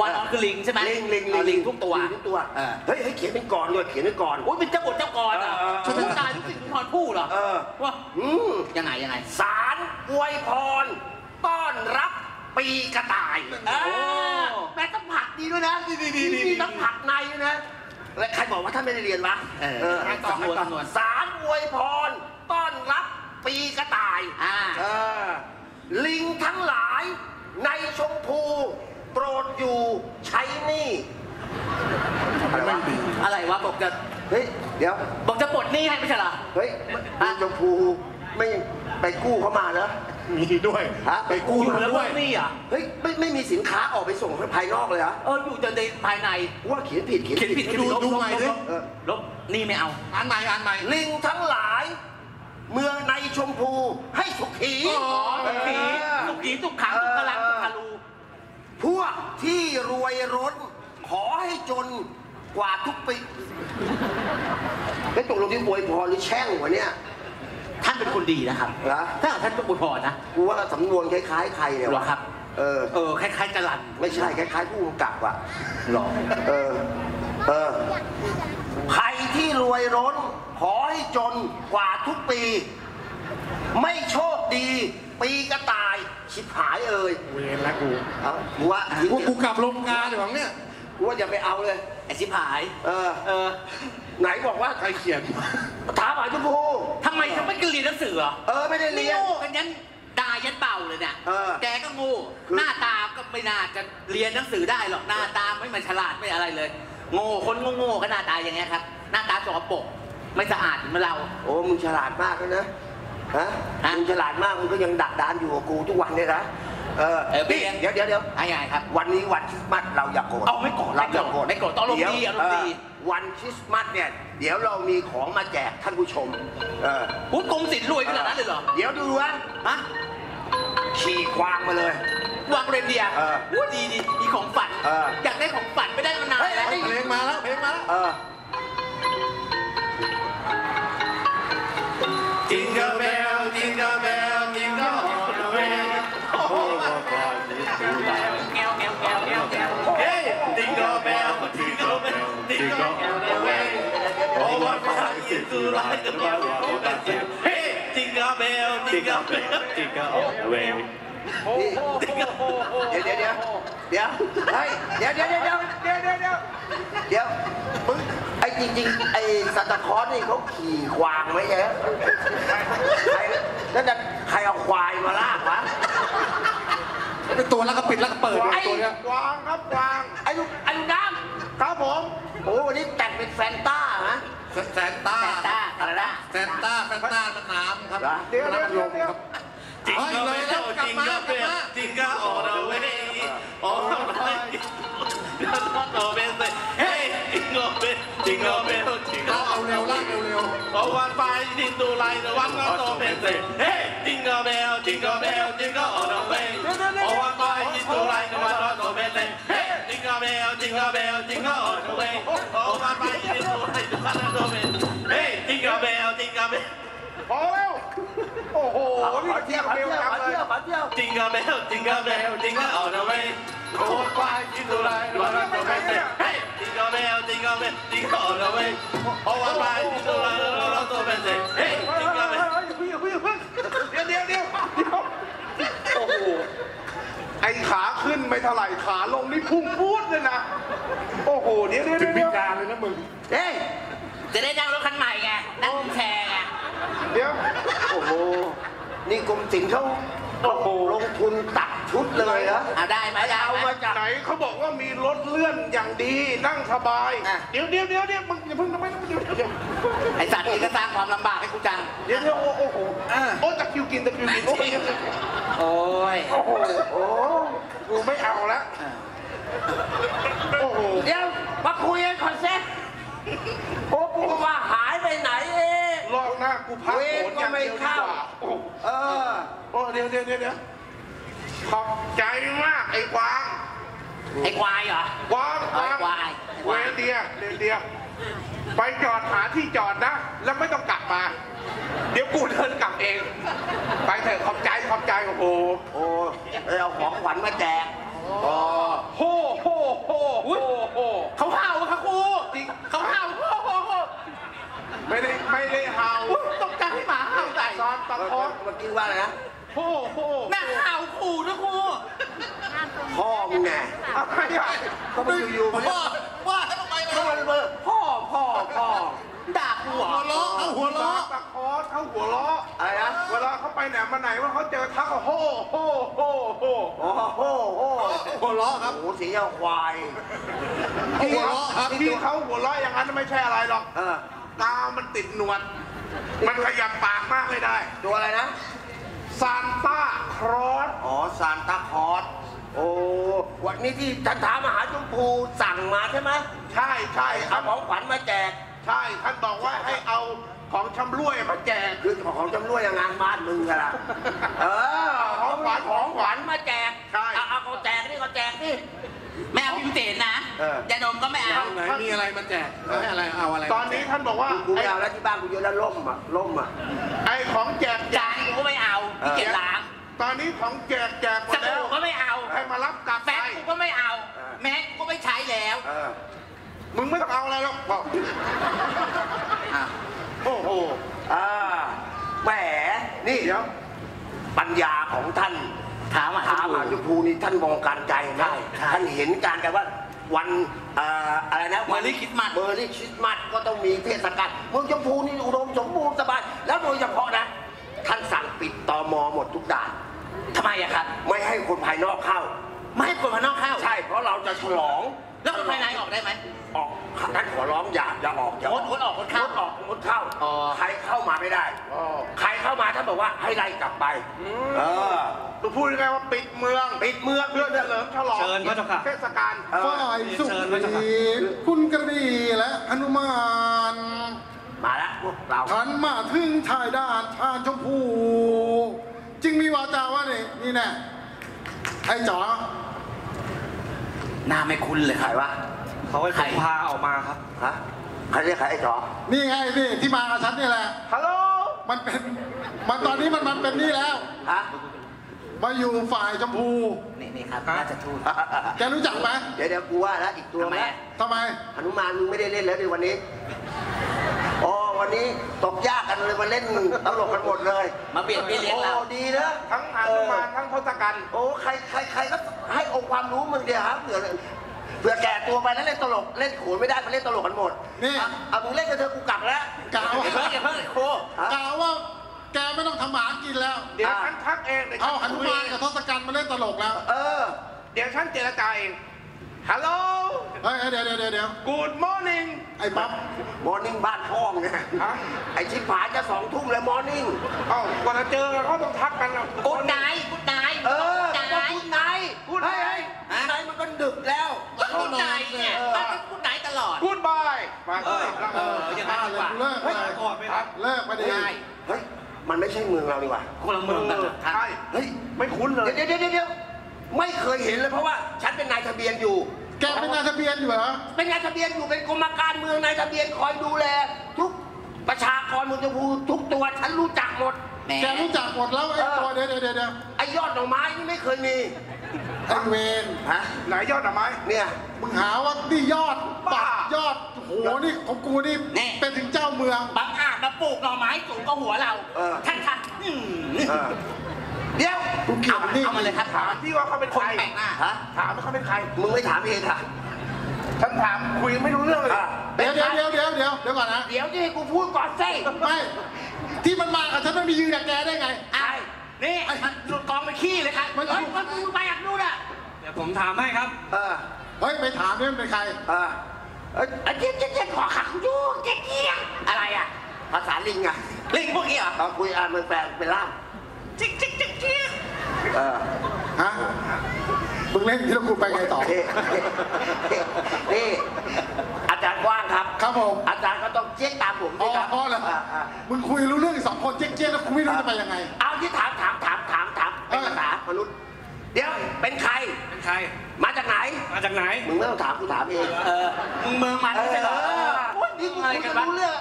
Speaker 4: วานอนคือลิงใช่ไหม
Speaker 3: ลิงลิง
Speaker 4: อ๋อลิงทุกตัว
Speaker 3: ลิงทุกตัว
Speaker 4: เออ
Speaker 3: เฮ้ยเฮ้ยเขียนเป็นก่อนด้วยเขียนเป็นก่อน
Speaker 4: โอ้ยเป็นเจ้าบทเจ้ากรอะ
Speaker 3: เออเออ
Speaker 4: ทุกตายทุกสิ่งทุกพรพูดเหรอ
Speaker 3: เออ
Speaker 4: ว่า
Speaker 3: อืม
Speaker 4: ยังไงยังไง
Speaker 3: สารอวยพรต้อนรับปีกระต่าย
Speaker 4: โอ้
Speaker 3: เออแม่ต้องผักดีด้วยนะ
Speaker 5: ดีดีดีดี
Speaker 3: มีต้องผักในด้วยนะและใครบอกว่าท่านไม่ได้เรียนวะ
Speaker 4: เออ
Speaker 3: เออ
Speaker 4: ให้ต่อให้ต่อ
Speaker 3: สารอวยพรต้อนรับปีกระต่าย
Speaker 4: อ่า
Speaker 3: เออลิงทั้งหลาย ในชมพูโปรดอยู่ใช้หนี่อะไรวะ
Speaker 4: อะไรวะบอกจะ
Speaker 3: เฮ้ยเดี๋ยว
Speaker 4: บอกจะปลดหนี้ให้ไม่ใช่เหรอ
Speaker 3: เฮ้ยลิงชมพูไม่ไปกู้เขามาเหรอ
Speaker 5: มีด้วย
Speaker 3: ฮะ
Speaker 5: ไปกู้
Speaker 4: อยู่
Speaker 5: มา
Speaker 4: แล้ว
Speaker 5: ด้วย
Speaker 4: หนี้อะ
Speaker 3: เฮ้ยไม่ไม่มีสินค้าออกไปส่งภายนอกเลยเหรอ
Speaker 4: เอออยู่แต่ในภายใน
Speaker 3: ว่าเขียนผิดเขียน
Speaker 4: เขียนผิด
Speaker 5: ดูดูใหม่ดิ
Speaker 3: เออ
Speaker 4: ลบหนี่ไม่เอา
Speaker 5: อ่านใหม่อ่านใหม่
Speaker 3: ลิงทั้งหลาย เมืองในชมพูให้สุขี
Speaker 5: อ๋อ
Speaker 4: สุขีสุขีสุขขังสุขลังสุขารู
Speaker 3: พวกที่รวยร้น ขอให้จนกว่าทุกปีแล้วตกลงที่อวยพรหรือแช่งวะเนี่ย
Speaker 4: ท่านเป็นคนดีนะครับ
Speaker 3: เหรอ
Speaker 4: ถ้าท่านเป็นบุญพรนะ
Speaker 3: กูว่าสำนวนคล้ายๆใครเนี่ยวะ
Speaker 4: เหรอครับ
Speaker 3: เออ
Speaker 4: เออ คล้ายๆกะลัน
Speaker 3: ไม่ใช่คล้ายๆผู้กำกับอะ
Speaker 4: หรอ
Speaker 3: เออ เออ ใครที่รวยร้น ขอให้จนกว่าทุกปี ไม่โชคดี ปีกระต่ายชิบหายเอ่ย
Speaker 5: เวรแล้วกู
Speaker 3: เอากูว่าทิ้ง
Speaker 5: กู
Speaker 3: เถ
Speaker 5: กู
Speaker 3: อะ
Speaker 5: กลับโรงงานเดี๋ยวเนี่ย
Speaker 3: กูว่าอย่าไปเอาเลย
Speaker 4: ไอชิบหาย
Speaker 3: เออ
Speaker 4: เออ
Speaker 3: ไหนบอกว่า
Speaker 5: ใครเขียน
Speaker 3: ถามหาชมพู
Speaker 4: ทำไมเขาไม่เรียนหนังสือเหรอ
Speaker 3: เออไม่ได้
Speaker 4: นี่
Speaker 3: เรียน
Speaker 4: โง่กันยันด่ายันเป่าเลยเนี่ย
Speaker 3: เออ
Speaker 4: แกก็โง่
Speaker 3: คือ
Speaker 4: หน้าตาก็ไม่น่าจะเรียนหนังสือได้หรอก หน้าตาไม่มันฉลาดไม่อะไรเลย โง่คนโง่ๆก็หน้าตาอย่างเงี้ยครับ หน้าตาสกปรกไม่สะอาดเหมือนเรา
Speaker 3: โอ้ มึงฉลาดมากแล้วนะ ฮะ
Speaker 4: ฮะ
Speaker 3: มึงฉลาดมาก มึงก็ยังดักดานอยู่กับกูทุกวันเนี่ยนะ เออ
Speaker 4: เออ
Speaker 3: นี่
Speaker 4: เบียร์
Speaker 3: เดี๋ยวเดี๋ยวเดี๋ยว
Speaker 4: อะไรไงครับ
Speaker 3: วันนี้วันคริสต์มาสเราอย่าโกรธ
Speaker 4: เอาไม่โกรธ
Speaker 3: เราอย่าโกรธ
Speaker 4: ไม่โกรธต้องอารมณ์ดี
Speaker 3: เยว
Speaker 4: อารมณ์ดี
Speaker 3: เวันคริสต์มาสเนี่ย เดี๋ยวเรามีของมาแจกท่านผู้ชม เออ
Speaker 4: พูดกรมศิลป์รวยขนาดนั้นเลยเหรอ
Speaker 3: เดี๋ยวดูนะ
Speaker 4: ฮะ
Speaker 3: ขี่กวางมาเลย ก
Speaker 4: วางเรนเดียร์
Speaker 3: เออ
Speaker 4: พูดดีดีมีของขวัญ
Speaker 3: เออ
Speaker 4: อยากได้ของขวัญไม่ได้มานานแล้ว
Speaker 3: เฮ้ย
Speaker 5: เพลงมาแล้วเพลงมาแล้ว
Speaker 3: เออ
Speaker 6: Jingle bell, jingle bell, jingle all the way. Oh, what fun it is to ride.
Speaker 4: แงวแงวแงวแงวแงว
Speaker 6: Hey, jingle bell, jingle bell, jingle all the way. Oh, what fun it is to ride the one bell, jingle bell, jingle all the way.
Speaker 3: นี่เดี๋ยวเดี๋ยวเดี๋ยวเดี๋ยวเฮ้ยเดี๋ยวเดี๋ยวเดี๋ยวเดี๋ยวเดี๋ยวเดี๋ยวเดี๋ยวเดี๋ยวมึงไอ้จริงๆไอ้ซานตาคลอสนี่เขาขี่ควางไหมเนี่ยใครแล้วจะใครเอาควายมาลากวะ
Speaker 5: เป็นตัวแล้วก็ปิดแล้วก็เปิด
Speaker 3: ไอ้
Speaker 5: ตัวเนี้ย
Speaker 3: กวางครับกวางไอ้ลูกไอ้ลูกน้ำครับผมโอ้วันนี้แต่งเป็นแฟนต้านะ
Speaker 5: แซนต้า
Speaker 4: แซนต้า
Speaker 5: แฟนต้าแฟนต้ามันน้ครับ
Speaker 3: เดี๋ยว
Speaker 5: เดี๋ยวน้มเดี๋ยวรับ
Speaker 6: จริงก็ไม่
Speaker 5: เอา
Speaker 6: จริงก็ไม่เอาจริงก็ออกเราเว้
Speaker 5: ยออกเราเว้ยแล้วก็ต่อเป
Speaker 6: น
Speaker 5: เลยเฮ้
Speaker 6: ยจริงก็เป็จริงก็เป็จริงก็
Speaker 5: เอาเอาเร็วาเร็วเพราะ
Speaker 6: วันไปดินดูไลแต่วัน
Speaker 5: ก็ต่อเปนเลยเฮ้ยจริง
Speaker 6: ก็เบลจริงก็เบลจริงก็ออกเราเว้ยเพราวันไปดินดูไลแต่วันก็ต่อเปนเฮ้ย cà bèo tinga ở đâu về ô ba ba đi đâu này ba đâu về ê tinga bèo tinga bèo
Speaker 5: พอแล้วโอ้โหนี่
Speaker 3: เทียบเร็วจัง
Speaker 5: เล
Speaker 3: ย tinga
Speaker 5: bèo
Speaker 3: tinga bèo
Speaker 5: tinga
Speaker 3: ở
Speaker 5: đâu
Speaker 3: về
Speaker 5: ô ba đi
Speaker 3: đâu này ba đâu về ê tinga bèo tinga bèo
Speaker 6: tinga ở đâu về ô ba ba đi đâu này ba đâu về เฮ้ tinga bèo เดี๋ยวเดี๋ยวเดี๋ยวโอ้โห ไอ้ขาขึ้นไม่เท่าไหร่ขา
Speaker 2: ลงนี่พุ่งพูดเลยนะ โอ้โหเดี๋ยวเดี๋ยวเดี๋ยว
Speaker 7: การเลยนะมึง
Speaker 3: เอ้ย
Speaker 4: จะได้นั่งรถคันใหม่ไงนั่งแชร์ไง
Speaker 2: เดี๋ยว
Speaker 3: โอ้โห นี่กรมสิลป์เขา
Speaker 2: โอ้โห
Speaker 3: ลงทุนตัดชุดเลยเหรอ
Speaker 4: อะได้ไหมได้
Speaker 3: เอา
Speaker 4: ไหม
Speaker 3: มาจาก
Speaker 2: ไหนเขาบอกว่ามีรถเลื่อนอย่างดีนั่งสบาย
Speaker 4: อะ
Speaker 2: เดี๋ยวเดี๋ยวเดี๋ยวเดี๋ยวมึงอย่าเพิ่งทำไไมเดี๋ยวเดี๋ยวเดี๋ยว
Speaker 4: ไอสัตว์นี่ก็สร้างความลำบากให้กูจัง
Speaker 2: เดี๋ยวเดี๋ยวโอ้โอ้โห
Speaker 4: อะ
Speaker 2: โอ้ตะคริวกินตะคริวกินโอ้ย
Speaker 4: โอ้ย
Speaker 2: โอ้โหโอ้กูไม่เอาละโอ้โห
Speaker 3: เดี๋ยวมาคุยกันก่อนเซ็โอ้กูก็ว่าหา น้า
Speaker 2: กูพัก
Speaker 3: เว
Speaker 2: โห
Speaker 3: ร
Speaker 2: น
Speaker 3: ก็
Speaker 2: อย่าง
Speaker 3: ไม่
Speaker 2: เดียวดี
Speaker 3: เข้า
Speaker 2: กว่าโอ้
Speaker 3: เออ
Speaker 2: โอ้เดี๋ยวเดี๋ยวเดี๋ยวเดี๋ยวขอบใจมากไอ้กวาง
Speaker 4: ไอ้ควายเหรอ
Speaker 2: กวางกวาง
Speaker 4: ไอ้กวางไอ้ก
Speaker 2: เว
Speaker 4: วาง
Speaker 2: รเดียเดียเดียไปจอดหาที่จอดนะ แล้วไม่ต้องกลับมา เดี๋ยวกูเดินกลับเอง ไปเถอะขอบใจขอบใจโอ้โห
Speaker 3: โอ้เอ้ยเอาของขวัญมาแจกอ๋อ
Speaker 2: โฮ่โฮ่โฮ่โฮ่โฮ่
Speaker 4: เขาเห่าค่ะครู
Speaker 2: จริง
Speaker 4: เขาเห่าโอ้โหโอ้โห
Speaker 2: ไม่ได้ไม่ได้เห่า
Speaker 4: อุ๊ยตกใจหมาเห่าใส่
Speaker 2: ซอนตะ
Speaker 3: เมื่อ
Speaker 2: คอน
Speaker 3: เมื่อกี้ว่าอะไรนะ
Speaker 2: โฮ่โฮ่
Speaker 4: แม่เห่าขู่นะครู
Speaker 3: พ่อมึงไง
Speaker 2: อะไรอะ
Speaker 3: ก็ไปอยู่ๆมัน
Speaker 4: ว่าว่าทำไม
Speaker 3: ก็
Speaker 4: ล่ะ
Speaker 3: มันเบอร์พ่อพ่อพ่อ
Speaker 4: ด่ากูเหรอ
Speaker 2: หัวล้อเอาหัวล้อตะคอนเขาหัวล้อ
Speaker 3: อะไรนะ
Speaker 2: เวลาเขาไปไหนมาไหนว่าเขาเจอทักก็โฮ่โฮ่โฮ่โฮ่
Speaker 3: โอ้โหโอ้โห
Speaker 2: หัวล้อครับ
Speaker 3: โอ้โหสีเอาควาย
Speaker 2: หัวล้อครับที่เขาหัวล้ออย่างนั้นไม่ใช่อะไรหรอก
Speaker 3: เออ
Speaker 2: ตามันติดหนวด มันขยับปากมากไม่ได้
Speaker 3: ตัวอะไรนะ
Speaker 2: ซานต้าครอส
Speaker 3: อ๋อซานตาคลอสโอ้วันนี้ที่ท่านท้ามหาชมพูสั่งมาใช่ไหม
Speaker 2: ใช่ใช่ค
Speaker 3: เอา
Speaker 2: รับ
Speaker 3: ของขวัญมาแจก
Speaker 2: ใช่ท่านบอกว่าให้เอาของชำร่วยมาแจก
Speaker 3: คือของจำรวยงานบ้านมึงกันละเออ
Speaker 2: ของขวัญ
Speaker 3: ของขวัญมาแจก
Speaker 2: ใช่
Speaker 3: เอาเอาเอาแจกนี่ก็แจกนี่
Speaker 4: แม่เอาพิมเตนนะ
Speaker 3: เออ
Speaker 4: ยาดมก็ไม่เอา
Speaker 7: ไหนมีอะไรมาแจกให้อะไรเอาอะไร
Speaker 2: ตอนนี้ท่านบอกว่า
Speaker 3: กูไม่
Speaker 2: ไอ้
Speaker 3: เอาแล้วที่บ้านกูเยอะแล้วล่มอะล่มอะ
Speaker 2: ไอ้ของแจกแจ
Speaker 4: จากนกูก็ไม่เอาพี่เกียจล้าง
Speaker 2: ตอนนี้ของแจกแจกหม
Speaker 4: ส
Speaker 2: ดแล้ว
Speaker 4: บู่ก็ไม่เอา
Speaker 2: ให้มารับกลับ
Speaker 4: แฟ
Speaker 2: ไป
Speaker 4: บกูก็ไม่เอาแมสกูก็ไม่ใช้แล้ว
Speaker 3: เออ
Speaker 2: มึงไม่ต้องเอาอะไรหรอกบอกโอ้โห
Speaker 3: อ่าแหมนี่
Speaker 2: เดี๋ยว
Speaker 3: ปัญญาของท่าน
Speaker 4: ถามอะ
Speaker 3: ท้าวมหาชมพูนี่ท่านมองการใจนะท่านเห็นการกันว่าวันเอ่ออะไรนะ Merry Christmas Merry Christmas ก็ต้องมีเทศกาลเมืองชมพูนี่อุดมสมบูรณ์สบาย แล้วโดยเฉพาะนะ ท่านสั่งปิดตอมอหมดทุกด่าน
Speaker 4: ทำไมอะครับ
Speaker 3: ไม่ให้คนภายนอกเข้า
Speaker 4: ไม่ให้คนภายนอกเข้า
Speaker 3: ใช่เพราะเราจะฉลอง
Speaker 4: แล้วคนภายในออกได้ไหม
Speaker 3: ออกท่านขอร้องอย่าอย่าออกอย่าง
Speaker 4: ดงดออกงดเข้าง
Speaker 3: ดออกงดเข้า
Speaker 4: อ๋อ
Speaker 3: ใครเข้ามาไม่ได้
Speaker 2: อ๋อ
Speaker 3: ใครเข้ามาท่านบอกว่าให้ไล่กลับไป เออ
Speaker 2: ตัวพูดยังไงว่าปิดเมือง
Speaker 3: ปิดเมือง
Speaker 2: เพื่อเฉลิมฉลอง
Speaker 7: เชิญพระเจ้าค่ะ
Speaker 2: เทศกาล
Speaker 3: เออ
Speaker 8: ฝ่ายสุ
Speaker 7: เชิญ
Speaker 8: ขี
Speaker 7: พระเจ้าค่ะ
Speaker 8: คุณกระบี่และหนุมาน
Speaker 3: มาแล้วพวกเรา
Speaker 8: ขันมาถึงชายด้านชาญชมพู จึงมีวาจาว่านี่นี่แน่ไอ้จ๋อ
Speaker 4: หน้าไม่คุ้นเลย
Speaker 3: ใค
Speaker 4: ค
Speaker 3: ร
Speaker 4: รับ
Speaker 3: วะ
Speaker 7: เขาให้ผมพาออกมาครับ
Speaker 3: ฮะใครเรียกใครไอ้จ๋อ
Speaker 8: นี่ไงนี่ที่มากับฉันนี่แหละ
Speaker 2: ฮัลโหล
Speaker 8: มันเป็น มันตอนนี้มันมันเป็นนี่แล้ว
Speaker 3: ฮะ
Speaker 8: มาอยู่ฝ่ายชมพู
Speaker 4: นี่นี่ครับราชทูต
Speaker 8: แกรู้จักไหม
Speaker 3: เดี๋ยวเดี๋ยวกูว่าแล้วอีกตัว
Speaker 4: ทำไม
Speaker 3: นะ
Speaker 4: อะ
Speaker 8: ทำไม
Speaker 3: หนุมานมึงไม่ได้เล่นแล้วดิวันนี้อ๋อ วันนี้ตกยากกันเลยมาเล่นตลกกันหมดเลย
Speaker 4: มาเบียดเบียนเลี้ยงเรา
Speaker 3: โอ้ดีนะ
Speaker 2: ทั้งหนุมานทั้งทศกัณฐ์
Speaker 3: โอ้ใครใครใครก็ให้องค์ความรู้มึงเดียวครับเผื่อเผื่อแก่ตัวไปแล้วเล่นตลกเล่นโขนไม่ได้มาเล่นตลกกันหมด
Speaker 8: นี่
Speaker 3: อะเอามึงเล่นกันเถอะกูกลับแล้ว
Speaker 8: กล่าว
Speaker 4: อย่าเพิ่ง
Speaker 8: ว่า
Speaker 4: อย่าเพิ่งครู
Speaker 3: ฮะ
Speaker 8: กล่าวว่าแกไม่ต้องทำหมากินแล้ว
Speaker 2: เดี๋ยว
Speaker 3: อ่า
Speaker 2: ฉันทักเองเดี๋ยว
Speaker 8: เอาห
Speaker 2: ฉัน
Speaker 8: นุ
Speaker 2: คุย
Speaker 8: มานกับทศกัณฐ์มาเล่นตลกแล้ว
Speaker 3: เออ
Speaker 2: เดี๋ยวฉันเจรจาเอง ฮัลโหล
Speaker 8: เฮ้ยเฮ้ยเดี๋ยวเดี๋ยวเดี๋ยวเดี๋ยว
Speaker 2: Good morning
Speaker 8: ไอ้ป๊
Speaker 3: อป morning บ้านพ่องเนี่ย
Speaker 2: ฮะ
Speaker 3: ไอชิบหายจะสองทุ่มแล้ว morning
Speaker 2: เอ้ากว่าจะเจอกันเขาต้องทักกันนะ
Speaker 4: good night good night
Speaker 3: เออ good
Speaker 2: night good night good night
Speaker 3: เฮ้ยเฮ้ย night มันก็ดึกแล้ว
Speaker 4: ก็ good night เนี่ยมันก็ good night ตลอด
Speaker 2: goodbye มา
Speaker 4: เออ
Speaker 2: แล้ว
Speaker 4: เอออย่างนั้น
Speaker 8: บ้า
Speaker 4: ดี
Speaker 8: เลย
Speaker 4: กว่า
Speaker 8: กูเลิกเลย
Speaker 2: ครับ
Speaker 8: เลิกมาดี
Speaker 4: ได้
Speaker 3: เฮ้ย มันไม่ใช่เมืองเรานี่หว่า
Speaker 4: คนละเมืองกันเหรอท่าน
Speaker 2: ใช่
Speaker 3: เฮ้ย
Speaker 2: ไม่คุ้นเลย
Speaker 3: เดี๋ยวเดี๋ยวเดี๋ยวเดี๋ยว ไม่เคยเห็นเลยเพราะว่าฉันเป็นนายทะเบียนอยู่
Speaker 8: แกเป็นนายทะเบียนอยู่เหรอ
Speaker 3: เป็นนายทะเบียนอยู่เป็นกรมการเมืองนายทะเบียนคอยดูแล ทุกประชากรเมืองชมพูทุกตัวฉันรู้จักหมด
Speaker 4: แหม
Speaker 8: แกรู้จักหมดแล้วไอ้ตัวเดี๋ยวเดี๋ยวเดี๋ยวเดี๋ยว
Speaker 3: ไอ้ยอดดอกไม้นี่ไม่เคยมี
Speaker 8: ไอ้เวน
Speaker 3: ฮะ
Speaker 2: ไหนยอดดอกไม้
Speaker 3: เนี่ย
Speaker 8: มึงหาว่านี่ยอด
Speaker 2: บ้า
Speaker 8: ปักยอดโอ้โหนี่ของกูนี่
Speaker 4: นี่
Speaker 8: เป็นถึงเจ้าเมือง
Speaker 4: บางอาจมาปลูกหน่อไม้สูงกว่าหัวเรา
Speaker 3: เออ
Speaker 4: ท่านท่านอืม
Speaker 3: เออ เดี๋ยว
Speaker 8: กูเกลียดนี่
Speaker 4: เอามาเลยครับ
Speaker 2: ถามพี่ว่าเขาเป็น
Speaker 4: ค
Speaker 2: ใคนร
Speaker 4: แปลกหน้า
Speaker 3: ฮะ
Speaker 2: ถามว่าเขาเป็นใคร
Speaker 3: มึงไม่ถามเองค่ะ
Speaker 2: ฉันถามคุยไม่รู้เรื่องเลย
Speaker 3: อะ
Speaker 8: เดี๋ยวเดี๋ยวเดี๋ยวเดี๋ยวเดี๋ยวเดี๋ยวก่อนนะ
Speaker 3: เดี๋ยวที่กูพูดก่อนสิ
Speaker 8: ไม่ที่มันมากับฉันมันมียืนกับแกได้ไง
Speaker 4: ไอ้นี่มันหลุดกองไปขี้เลยครับ
Speaker 8: มัน
Speaker 4: เฮ้ยมัน มึงไปอยากดูน่ะ
Speaker 9: เดี๋ยวผมถามให้ครับ
Speaker 3: เออ
Speaker 8: เฮ้ยไปถามนี่มันเป็นใคร
Speaker 3: เออเอ้ยเจ๊เจ๊เจ๊ขอขังยูเจ๊เกี้ยงอะไรอะ ภาษาลิงอะ
Speaker 4: ลิงพวกนี้เหรอ
Speaker 3: เอาคุยอ่านมันแปลเป็นล่าม
Speaker 4: จิกจิกจิกจิก
Speaker 3: เออ
Speaker 8: ฮะมึงเล่นที่แล้วกูไปไงต่อ
Speaker 3: นี่นี่อาจารย์กว้างครับ
Speaker 8: ครับผม
Speaker 3: อาจารย์ก็ต้องเจ๊กตามผม
Speaker 8: อ๋
Speaker 3: ด้
Speaker 8: อ
Speaker 3: วยครับ
Speaker 8: อ๋อเหรอ
Speaker 3: อ่าอ่า
Speaker 8: มึงคุยรู้เรื่องอีกสองคนเจ๊กเจ๊กแล้วกูไม่รู้จะไปยังไง
Speaker 3: เอาที่ถามถามถามถามถามเป็นภาษามนุษย์ เดี๋ยวเป็นใคร
Speaker 9: เป็นใคร
Speaker 3: มาจากไหน
Speaker 9: มาจากไหน
Speaker 3: มึงไม่ต้องถามกูถามเอง
Speaker 4: เออ มึงเมืองมันไม่ใช่เหรอ
Speaker 3: อโอ้ยนี่กูคุยกันรู้เรื่อง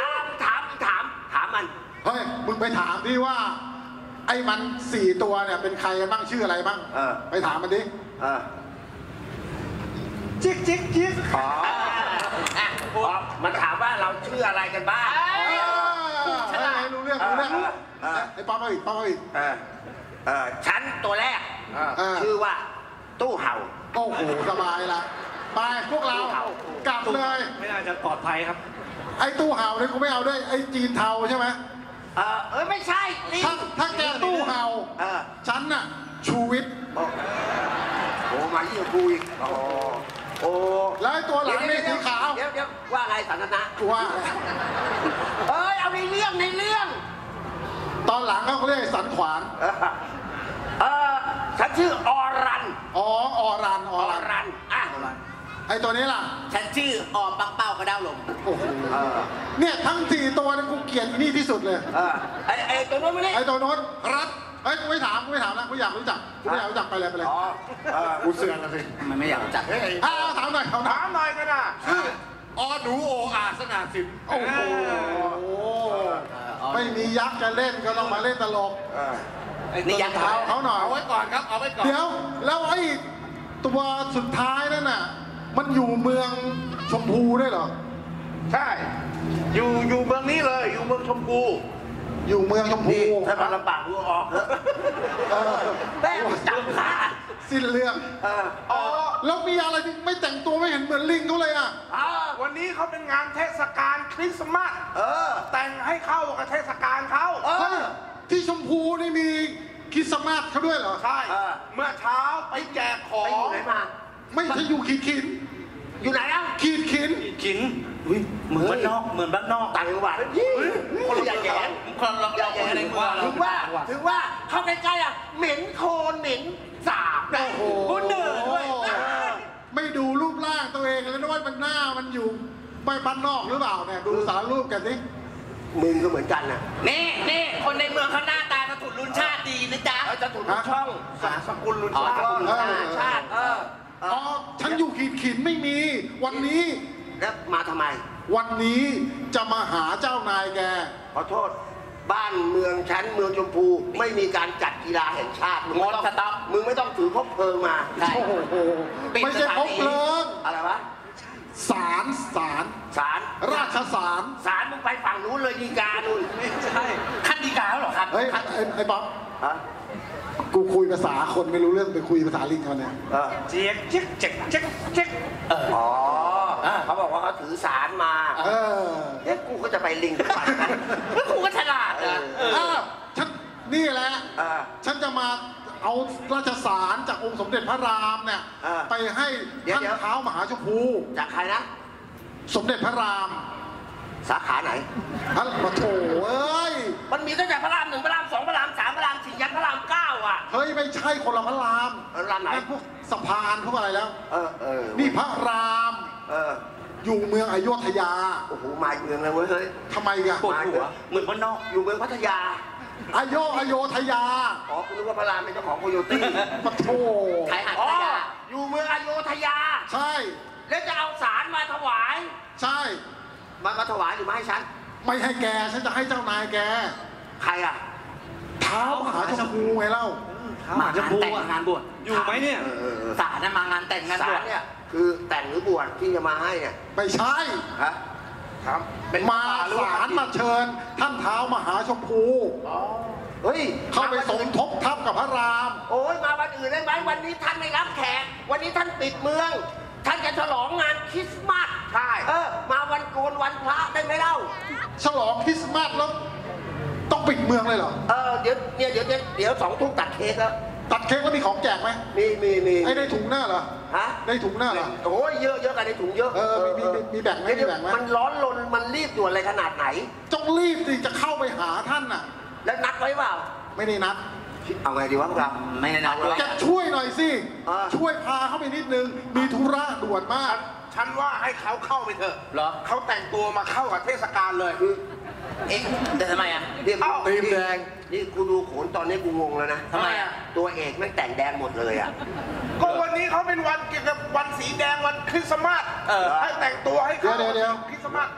Speaker 3: อ่าถามถามถามมัน
Speaker 8: เฮ้ย มึงไปถามดิว่า ไอ้มันสี่ตัวเนี่ยเป็นใครกันบ้างชื่ออะไรบ้าง
Speaker 3: เออ
Speaker 8: ไปถามมันดิ
Speaker 3: เออ
Speaker 8: จิ๊กจิ๊กจิ๊ก
Speaker 3: อ๋ออะอ๋อมันถามว่าเราชื่ออะไรกันบ้าง
Speaker 8: เฮ้ยรู้เรื่องรู้เรื่อง
Speaker 3: เออเออ
Speaker 8: ไอ้ป๊อปเอาอีกป๊อปเอาอีก
Speaker 3: เออเออชั้นตัวแรก
Speaker 8: เออ
Speaker 3: ชื่อว่า ตู้เห่า
Speaker 8: โอ้โหสบายละไปพวกเรากลับเลย
Speaker 9: ไม่น่าจะปลอดภัยครับ
Speaker 8: ไอ้ตู้เห่าเนี่ยกูไม่เอาด้วยไอ้จีนเทาใช่ไหม
Speaker 3: เออเออไม่ใช่ลิง
Speaker 8: ถ้าถ้าแกตู้เห่า
Speaker 3: เออ
Speaker 8: ฉันน่ะ ชูวิทย์
Speaker 3: โอ้โหมายิ่งกว่ากูอีกโอ้โอ้
Speaker 8: แล้วไอ้ตัวหลังนี่สีขาว
Speaker 3: เดี๋ยวเดี๋ยวว่าไงสันทนะ
Speaker 8: กูว่า
Speaker 3: เอ้ยเอาในเรื่องในเรื่อง
Speaker 8: ตอนหลังเขาเรียกไอ้สันขวาน
Speaker 3: เออเออฉันชื่ออรัน
Speaker 8: อ๋อ ออรัน อ
Speaker 3: อ
Speaker 8: อรัน
Speaker 3: รันอะ
Speaker 8: ไอ้ตัวนี้ล่ะ
Speaker 4: ฉันชื่อออมปังเป้ากระด้าวลม
Speaker 8: โอ้โห
Speaker 3: เออ
Speaker 8: เนี่ยทั้งสี่ตัวเนี่ยกูเกลียดอีนี่ที่สุดเลย
Speaker 3: เออไอไอตัวนู้นไม่ได้
Speaker 8: ไอ้ตัวโน้นรัดเฮ้ยกูไม่ถามกูไม่ถามแล้วกูอยากรู้จักกูไม่อยากรู้จักไปเลยไปเลย
Speaker 3: อ๋อเออ
Speaker 8: กูเสือกนะสิ
Speaker 4: มันไม่อยากจัด
Speaker 8: อ้าวถามหน่อยถามหน่อย
Speaker 2: ถามหน่อยก็ได้
Speaker 8: ออหนูโออาสนาสินโอ้โหไม่มียักษ์จะเล่นก็ต้องมาเล่นตลก
Speaker 3: เออ
Speaker 4: นี่ยักษ์
Speaker 8: เท้าเขาหน่อย
Speaker 2: เอาไว้ก่อนครับเอาไว้ก่อน
Speaker 8: เดี๋ยวแล้วไอ้ตัวสุดท้ายนั่นน่ะ มันอยู่เมืองชมพูด้วยเหรอ
Speaker 2: ใช่ อยู่อยู่เมืองนี้เลย อยู่เมืองชมพู
Speaker 8: อยู่เมืองชมพู
Speaker 3: นี่ถ้ามันลำบากกูออกเถอะ
Speaker 8: เออ
Speaker 3: แม่งจับขา
Speaker 8: สิ้นเรื่อง
Speaker 3: เออ
Speaker 2: อ๋อ
Speaker 8: แล้วมีอะไรที่ไม่แต่งตัวไม่เห็นเหมือนลิงเขาเลยอะ
Speaker 3: อ่า
Speaker 2: วันนี้เขาเป็นงานเทศกาลคริสต์มาส
Speaker 3: เออ
Speaker 2: แต่งให้เข้ากับเทศกาลเขา
Speaker 3: เอ
Speaker 8: เฮ้
Speaker 3: อ
Speaker 8: ยที่ชมพูนี่มีคริสต์มาสเขาด้วยเหรอ
Speaker 2: ใช่
Speaker 3: เออ
Speaker 2: เมื่อเช้าไปแจกขอ
Speaker 3: ไปอยู่
Speaker 2: ง
Speaker 3: ไหนมา
Speaker 8: ไม่ใช่อยู่ขีดขิน
Speaker 3: อยู่ไหนอะ
Speaker 8: ขีดขิน
Speaker 4: ขินอุ้ยเหมือนบ้านนอกเหมือนบ้านนอก
Speaker 3: ต่างจังหวัด
Speaker 4: คนละอย่างแย่คนเราเราคนในเมืองเรา
Speaker 3: ถึงว่าถึงว่าเข้าใกล้ๆอะเหม็นโคลนเหม็นสาบนะ
Speaker 8: โอ้โห
Speaker 3: คุณเหนื่อยด้วย
Speaker 8: ไม่ดูรูปร่างตัวเองเลยนะว่ามันหน้ามันอยู่ไปบ้านนอกหรือเปล่าเนี่ยดูสารรูปกันสิ
Speaker 3: มึงก็เหมือนกันนะ
Speaker 4: นี่นี่คนในเมืองเขาหน้าตาสถุนรุนชาติดีนะจ๊ะ
Speaker 3: เขาจะถูกทุกช่อง
Speaker 2: สาสกุลลุน
Speaker 3: อ๋อ
Speaker 2: ชา
Speaker 3: จะถูก
Speaker 8: เออ
Speaker 3: ชาติเออเอ
Speaker 8: อ๋อ
Speaker 3: อ
Speaker 8: ฉันอยู่ขีดขินไม่มี วันนี้
Speaker 3: แล้วมาทำไม
Speaker 8: วันนี้จะมาหาเจ้านายแก
Speaker 3: ขอโทษ บ้านเมืองชั้นเมืองชมพู ไม่มีการจัดกีฬาแห่งชาติมึงไม่ต้อง
Speaker 4: งด stop
Speaker 3: มึงไม่ต้องถือคบเพลิงมา
Speaker 4: ใช่
Speaker 8: โอ้โห
Speaker 4: ปิด
Speaker 8: ไม่ใช่
Speaker 4: สถานี
Speaker 8: พบเพลิง
Speaker 3: อะไรวะ
Speaker 8: ศาลศาล
Speaker 3: ศาล
Speaker 8: ราชศาล
Speaker 3: ศาลมึงไปฝั่งนู้นเลยดีกานู่น
Speaker 4: ใช่ขั้นดีกาแล้วเหรอครับ
Speaker 8: เฮ้ยไอ้ไอ้ป๊อป
Speaker 3: ฮะ
Speaker 8: กูคุยภาษาคนไม่รู้เรื่องไปคุยภาษาลิงเขาเนี่ย
Speaker 3: เออ
Speaker 2: เจ๊กเจ๊กเจ๊กเจ๊กเจ๊ก
Speaker 3: อ๋อเขาบอกว่าเขาถือศาลมา
Speaker 8: เออ
Speaker 3: เอ๊ะกูก็จะไปลิงทุกวัน
Speaker 4: ครูก็ฉลาดนะ
Speaker 8: อ้าวฉันนี่แหละ
Speaker 3: เออ
Speaker 8: ฉันจะมาเอาราชสารจากองค์สมเด็จพระรามเนี่ย
Speaker 3: เออ
Speaker 8: ไปให้
Speaker 3: เดี๋ยว
Speaker 8: ท่าน
Speaker 3: เดี๋ยว
Speaker 8: เท้ามหาชมพู
Speaker 3: จากใครนะ
Speaker 8: สมเด็จพระราม
Speaker 3: สาขาไหน
Speaker 8: ท่านมาโถเอ้ย
Speaker 3: มันมีตั้งแต่พระรามหนึ่งพระรามสองพระรามสามพระรามสี่ยันพระรามเก้าอะ
Speaker 8: เฮ้ย ไม่ใช่คนละพระราม
Speaker 3: เออรามไหน
Speaker 8: นั่นพวกสะพานพวกอะไรแล้ว
Speaker 3: เออเออ
Speaker 8: นี่พระราม
Speaker 3: เออ
Speaker 8: อยู่เมืองอยุธยา
Speaker 3: โอ้โหมาอีกเมืองเลยเว้ยเฮ้ย
Speaker 8: ทำไมกัน
Speaker 4: ปวดหัวเหมือนบ้านนอก
Speaker 3: อยู่เมืองพัทยา
Speaker 8: อโยอโยธยา
Speaker 3: อ๋อคุณนึกว่าพระรามเป็นเจ้าของโคโยตี้
Speaker 8: ปะโถ
Speaker 4: ขายหาด
Speaker 3: อ๋อ
Speaker 4: พัทยา
Speaker 3: อยู่เมืองอโยธยา
Speaker 8: ใช่
Speaker 3: แล้วจะเอาสารมาถวาย
Speaker 8: ใช่
Speaker 3: มามาถวายหรือมาให้ฉัน
Speaker 8: ไม่ให้แกฉันจะให้เจ้านายแก
Speaker 3: ใครอะ
Speaker 8: เท้ามหาชมพูไงเล่า
Speaker 4: มางานแต่งงานบวช
Speaker 9: อยู่ไหมเนี่ย
Speaker 3: เออเออเออ
Speaker 4: สารน่ะมางานแต่งงาน
Speaker 3: สา
Speaker 4: บว
Speaker 3: ร
Speaker 4: ช
Speaker 3: เนี่ยคือแต่งหรือบวชที่จะมาให้เนี่ย
Speaker 8: ไม่ใช่
Speaker 3: ฮะ
Speaker 7: ครับเป็น
Speaker 8: มา
Speaker 7: ป่หรือว่
Speaker 8: สารมาเชิญ ท่านเท้ามหาชมพู
Speaker 3: เฮ้ย
Speaker 8: เข้าไปสมทบทัพกับพระราม
Speaker 3: โอ้ยมาวันอื่นได้ไหมวันนี้ท่านไม่รับแขกวันนี้ท่านปิดเมือง ท่านจะฉลองงานคริสต์มาส
Speaker 7: ใช่
Speaker 3: เออ มาวันโกนวันพระได้ไหมเล่า
Speaker 8: ฉลองคริสต์มาสแล้วต้องปิดเมืองเลยเหรอ
Speaker 3: เออ เดี๋ยวเนี่ยเดี๋ยวเดี๋ยวเดี๋ยวสองทุ่มตัดเค้กแล้ว
Speaker 8: ตัดเค้กแล้วมีของแจกไหม
Speaker 3: มีมีมี
Speaker 8: ไอ้ได้ถุงหน้าเหรอ
Speaker 3: ฮะ
Speaker 8: ได้ถุงหน้าเหรอ
Speaker 3: โอ้ยเยอะเยอะกันในถุงเยอะ
Speaker 8: เออมีมีมีแบ่งไหม
Speaker 3: เดี๋ยว
Speaker 8: มีแบ่งไหม
Speaker 3: มันร้อนรนมันรีบด่วนอะไรขนาดไหน
Speaker 8: ต้องรีบสิจะเข้าไปหาท่านน่ะ
Speaker 3: แล้วนัดไว้เปล่า
Speaker 8: ไม่ได้นัด
Speaker 3: เอาไงดีวะพวกเรา
Speaker 4: ไม่ได้นัดด้วย
Speaker 8: จะช่วยหน่อยสิ
Speaker 3: อ่า
Speaker 8: ช่วยพาเข้าไปนิดนึง มีธุระด่วนมาก
Speaker 7: ฉันว่าให้เขาเข้าไปเถอะ
Speaker 4: เหรอ
Speaker 7: เขาแต่งตัวมาเข้ากับเทศกาลเลย
Speaker 4: เอ๊ะแต่ทำไมอะ
Speaker 3: เรียก
Speaker 7: เอ้า
Speaker 8: ตีมแดง
Speaker 3: นี่กูดูโขนตอนนี้กูงงแล้วนะ
Speaker 4: ทำไมอะ
Speaker 3: ตัวเอกแม่งแต่งแดงหมดเลยอะ
Speaker 7: ก็วันนี้เขาเป็นวันเกี่ยวกับวันสีแดงวันคริสต์มาส
Speaker 4: เออ
Speaker 7: ให้แต่งตัวให้เข้า
Speaker 8: เดี๋ยวเดี๋ยว
Speaker 7: คริสต์มาส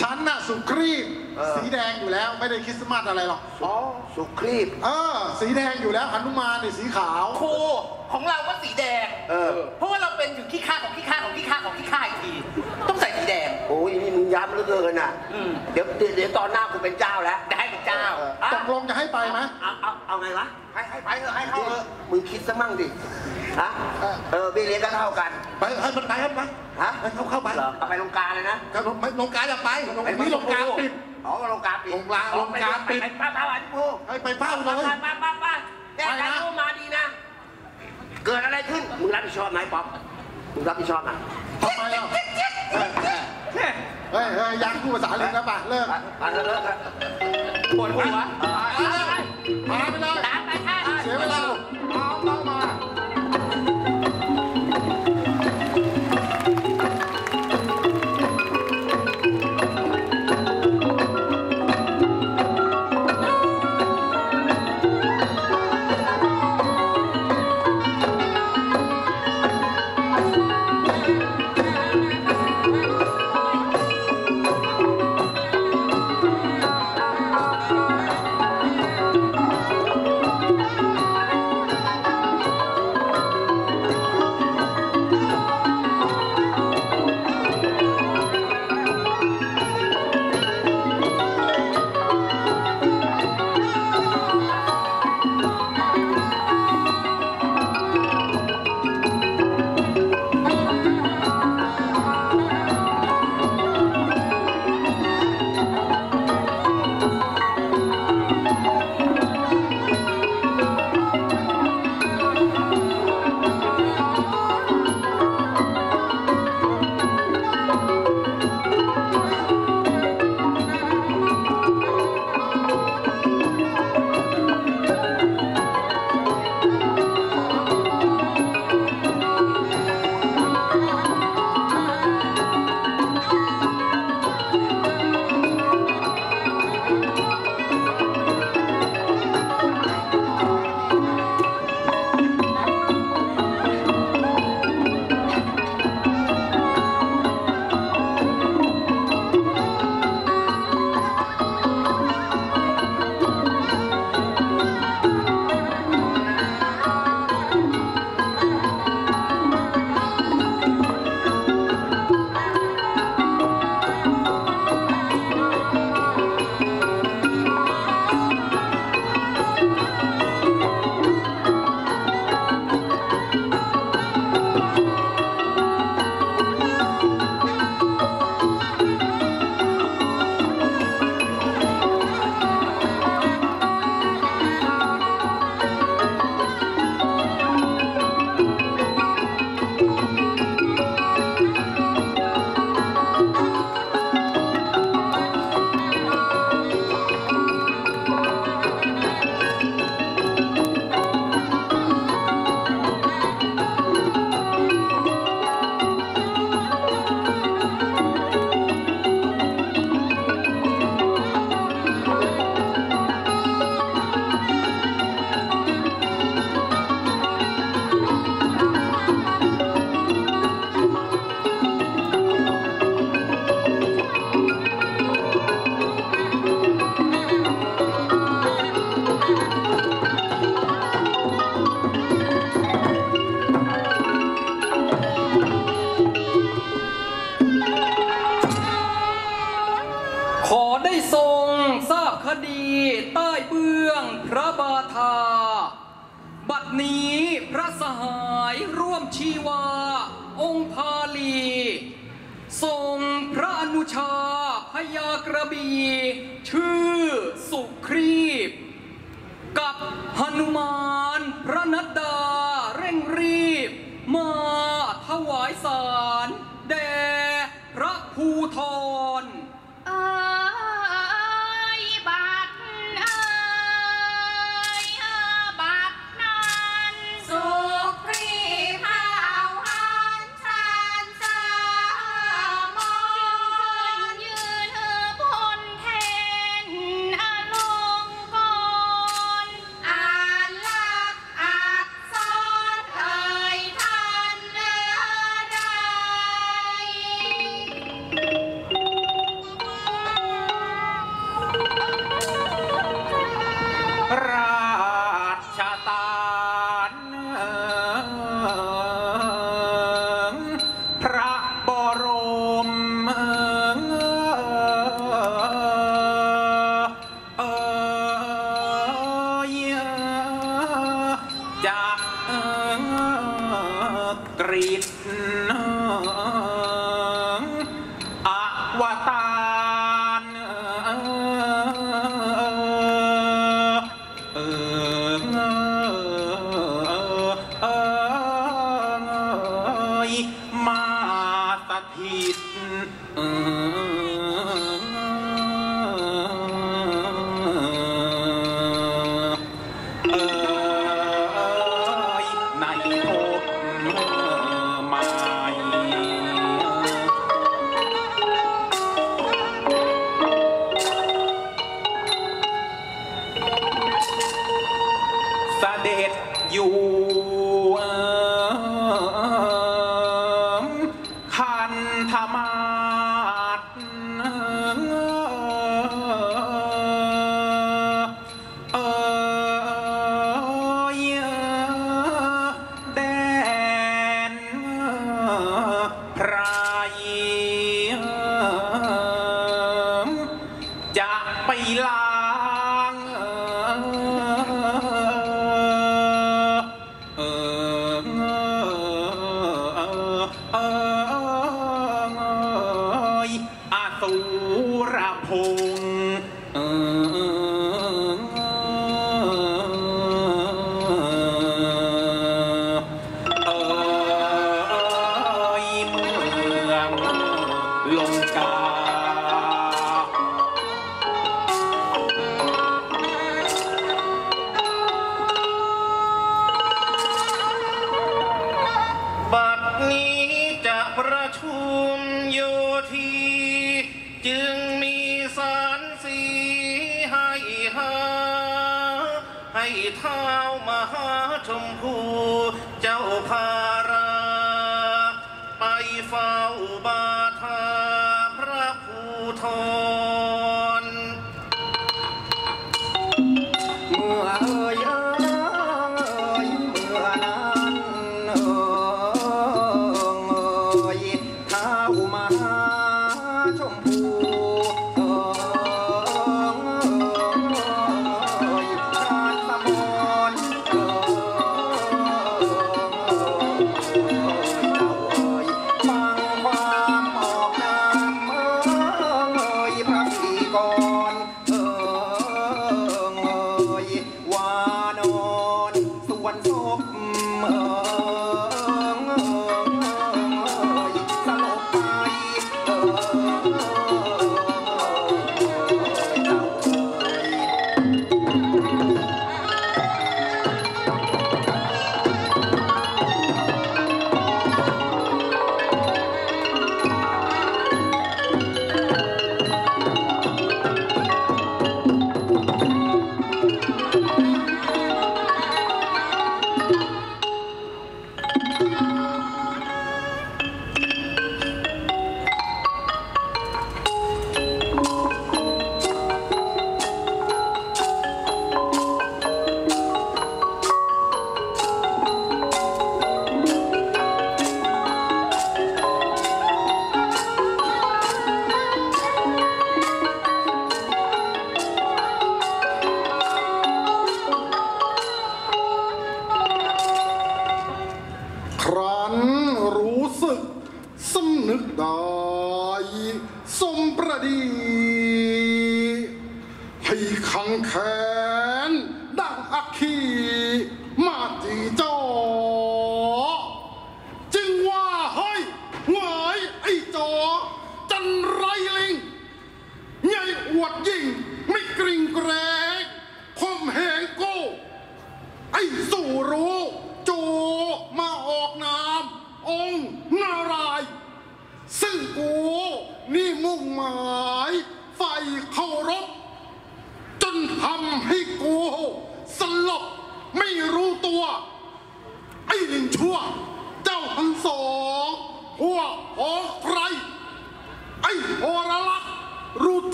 Speaker 8: ฉันน่ะสุครีบ
Speaker 3: เออ
Speaker 8: สีแดงอยู่แล้วไม่ได้คริสต์มาสอะไรหรอก
Speaker 7: อ๋อ
Speaker 3: สุครีบ
Speaker 8: เออ สีแดงอยู่แล้วหนุมานเนี่ยสีขาว
Speaker 4: ครูของเราก็สีแดง
Speaker 3: เออ
Speaker 4: เพราะว่าเราเป็นถึงขี้ข้าของขี้ข้าของขี้ข้าของขี้ข้าอีกที ต้องใส่สีแดง
Speaker 3: โอ้ยนี่มึงย้ำเหลือเกินอะ
Speaker 4: อืม
Speaker 3: เดี๋ยวเดี๋ยวเดี๋ยวตอนหน้ากูเป็นเจ้าแล้ว
Speaker 4: จะให้เป็นเจ้า
Speaker 3: เอออะ
Speaker 8: ตกลงจะให้ไปไหม
Speaker 3: เอาเอาเอาไงวะ
Speaker 7: ให้ให้ไปเถอะให้เข้าเถอะ
Speaker 3: มึงคิดซะมั่งดิฮะเออเบี้ยเลี้ยงก็เท่ากัน
Speaker 8: ไปให้มันไปให้มันไป
Speaker 3: ฮะ
Speaker 8: ให้เขาเข้าไป
Speaker 3: เหรอเอาไปลงกลารเลยนะ
Speaker 8: ครับไม่ลงการจะไปไอ้นี่ลงการปิด
Speaker 3: อ๋อลงกลารปิด
Speaker 8: ลงกลางลงกลางปิด
Speaker 3: ไปป้าป้าป้าที่พู
Speaker 8: ให้ไปเฝ้าเลย
Speaker 3: ป้าป้าป้าป้าแน่ใจ
Speaker 8: ไปนะ
Speaker 3: รู้มาดีนะ เกิดอะไรขึ้นมึงรับผิดชอบไหมป๊อปมึงรับผิดชอบไหม
Speaker 8: ทำไมอะ เฮ้ยเฮ้ยยังพูดภาษาลิงแล้วป่ะเลิก
Speaker 3: ไปไปเถอะเลิกเถอะ
Speaker 4: ปวดหัว
Speaker 8: ไปเลย
Speaker 4: ไป
Speaker 8: เล
Speaker 9: ยเสี
Speaker 10: ยเวลาเอา
Speaker 1: เอา
Speaker 9: มา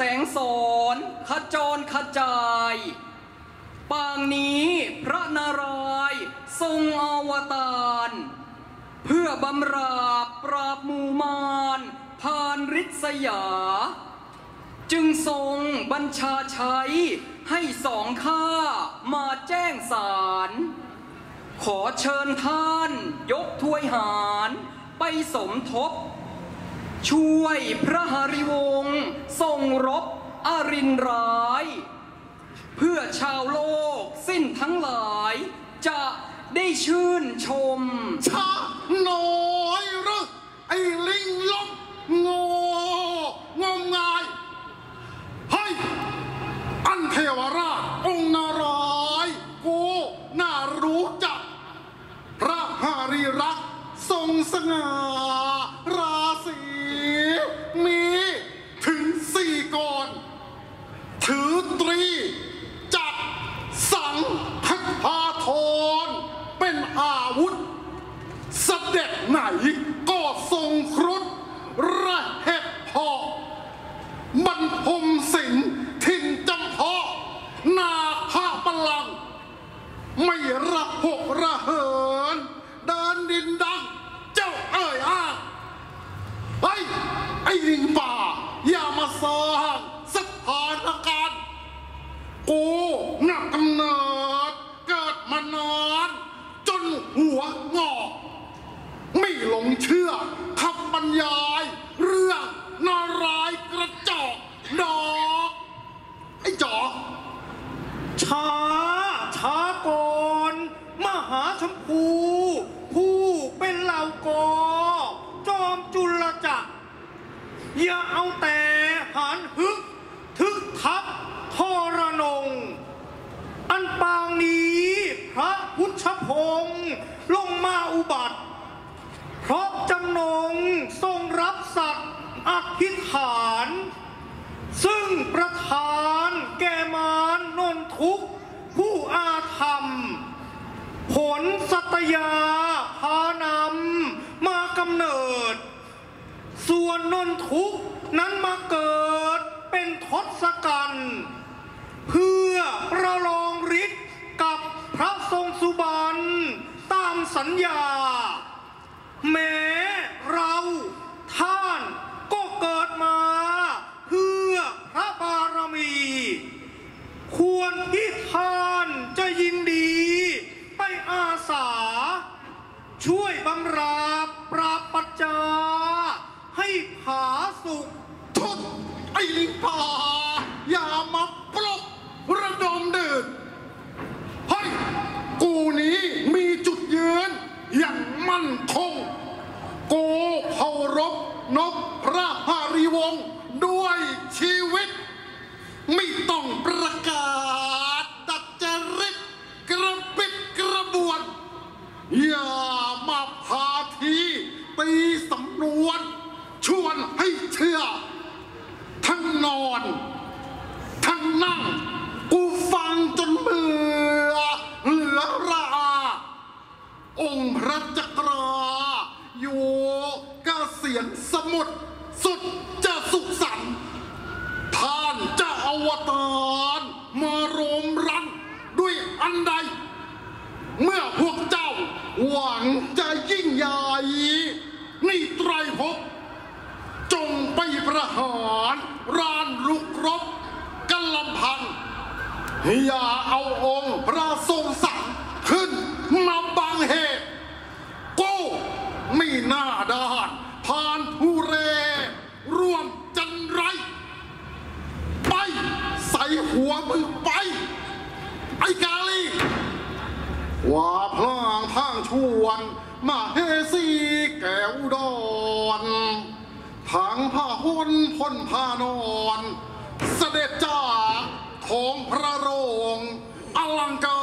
Speaker 9: แสงสอนขจรขจาย ปางนี้พระนารายณ์ทรงอวตาร เพื่อบำราบปราบหมูมารผ่านริษยา จึงทรงบัญชาใช้ให้สองข้ามาแจ้งสาร ขอเชิญท่านยกถ้วยหารไปสมทบ ช่วยพระหริวงศ์ทรงรบอรินร้าย เพื่อชาวโลกสิ้นทั้งหลาย จะได้ชื่นชม
Speaker 8: ช้าน้อยหรือไอ้ลิงลบโงงมงายเฮ้อันเทวราชองค์นารายกูน่ารู้จัก พระหารีรัก ทรงสง่าราศี มีถึงสี่กรถือตรี จักสังคัดพาทรเป็นอาวุธเสด็จไหนก็ทรงครุฑระเห็ดพอบรรพมสิงถิ่นจำเพาะนาคาปลัง ไม่ระหกระเหิน เดินดินดัง เจ้าเอ่ยอ้า ไอ้ย ไอ้ลิงป่า อย่ามาสร้างสถานการณ์กูนักกำเนิด เกิดมานาน จนหัวงอก ไม่หลงเชื่อคำบรรยาย เรื่องนารายกระจอกดอก ไอ้จอก
Speaker 11: ช้าช้าก่อนมหาชมพู ผู้เป็นเหล่ากอจอมจุลจักรอย่าเอาแต่หันฮึก ทึกทับทรนง อันปางนี้พระพุทธพงศ์ลงมาอุบัติ เพราะจำนงทรงรับสัตว์อธิษฐาน ซึ่งประธานแก่มานนทุกผู้อาธรรม ผลสัตยาพานำมากำเนิด ส่วนนนทุกนั้นมาเกิดเป็นทศกัณฐ์เพื่อประลองฤทธิ์กับพระทรงสุบรรณตามสัญญา แม้เราท่านก็เกิดมาเพื่อพระบารมี ควรที่ท่านจะยินดี ไปอาสา ช่วยบำราปราบปัจจา ให้ผาสุข
Speaker 8: ทุดไอลิงป่าอย่ามาปลุกระดมเดื่นเฮ้ยกูนี้มีจุดยืนอย่างมั่นคง กูพอรบนบพระหารีวงด้วยชีวิต ไม่ต้องประกาศดัดจริตกระ บวนอย่ามาพาทีตีสำนวน ชวนให้เชื่อ ทั้งนอน ทั้งนั่ง กูฟังจนเบื่อเหลือราองค์พระจักรา อยู่กเสียนสมุทรสุดจะสุขสันท่านจะอวตารมารมรันด้วยอันใด เมื่อพวกเจ้า หวังจะยิ่งใหญ่นี่ไตรภพจงไปประหารรานลุกรบกันลำพังอย่าเอาองค์พระทรงสังขึ้นมาบังเหตุกูไม่น่าด้านผ่านผู้เร ร่วมจันไร ไป ใส่หัวมึงไป ไอ้กาลี ว่าพลางทางชวนมาเฮซีแก้วดอนทางผ้าห้นพ้นผ้านอน เสด็จจ้าของพระโรงอลังการ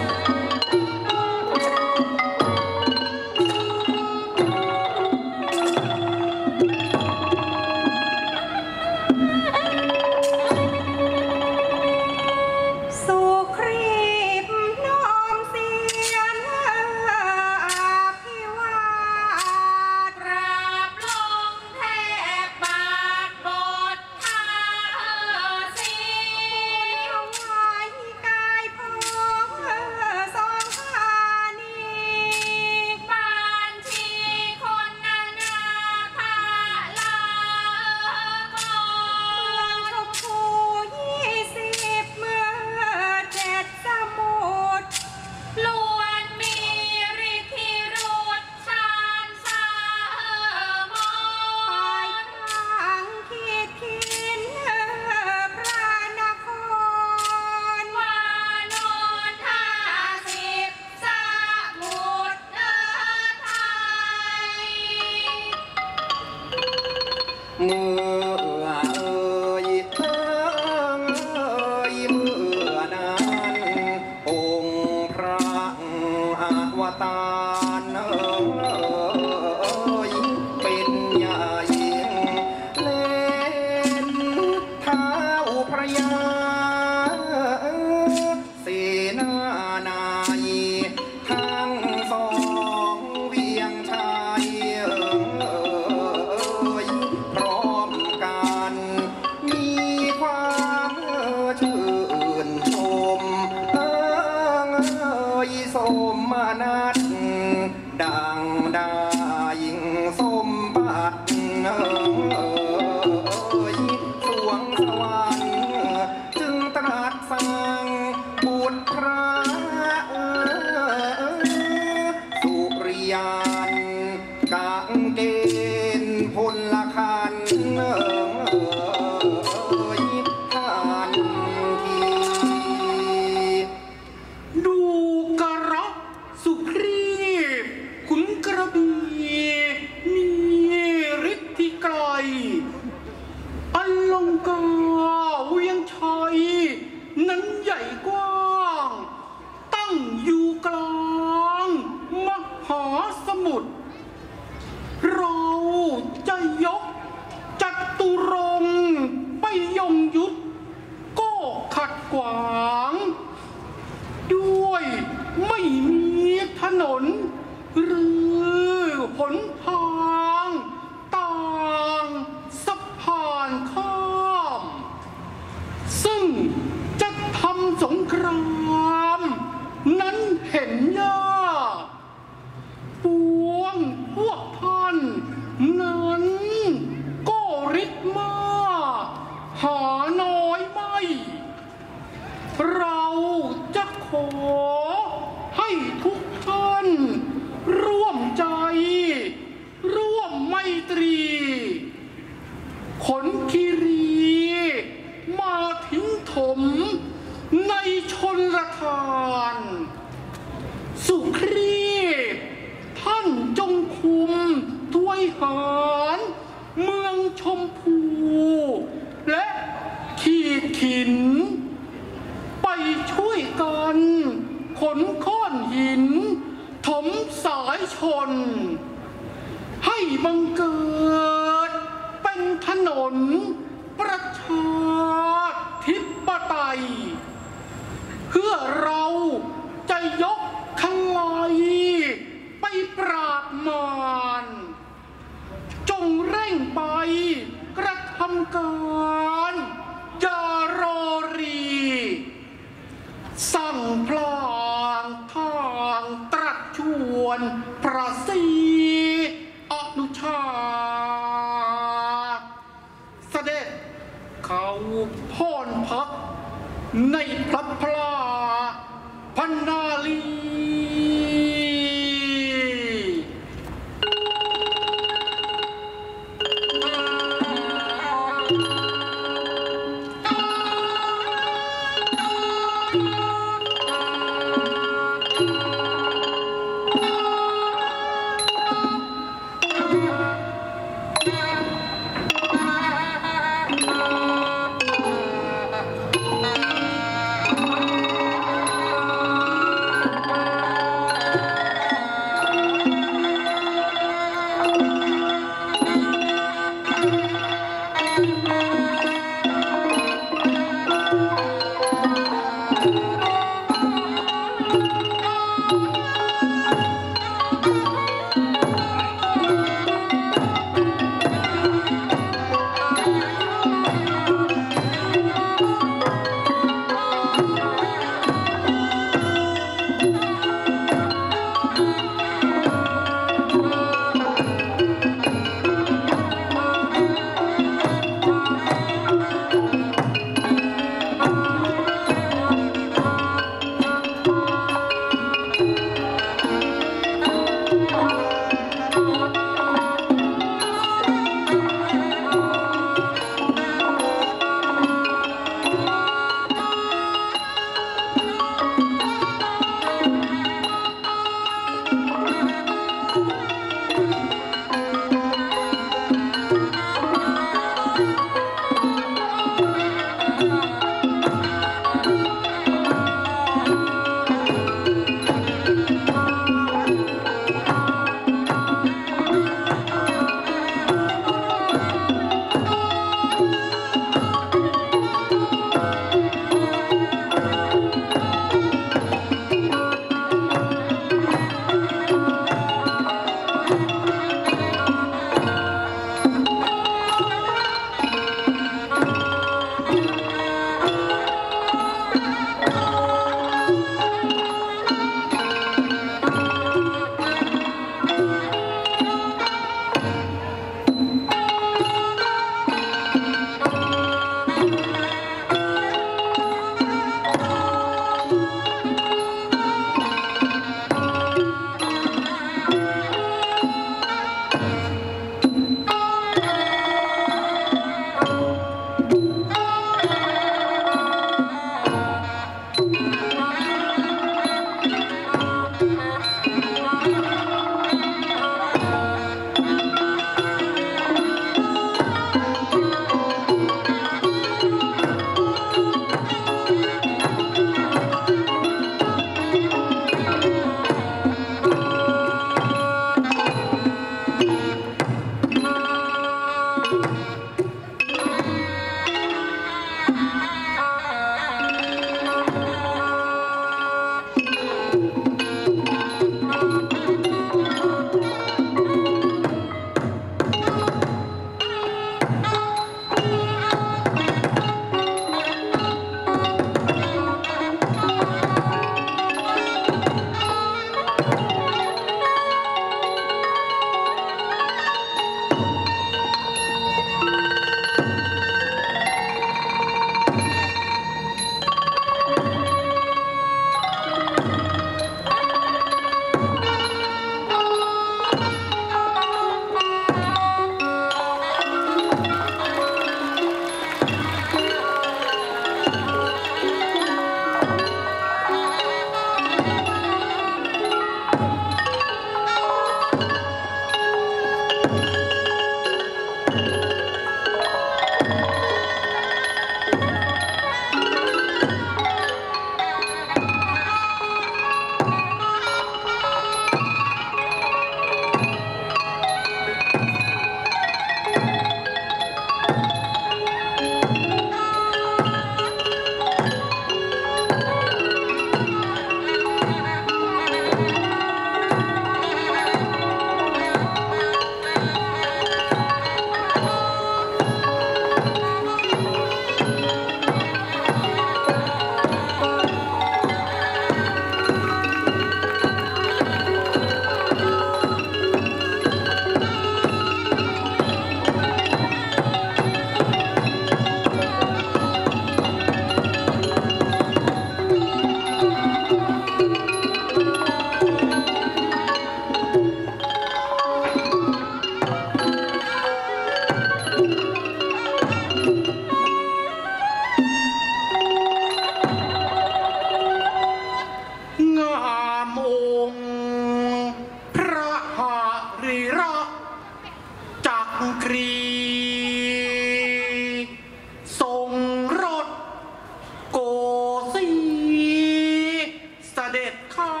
Speaker 1: ด็จ
Speaker 7: ข้า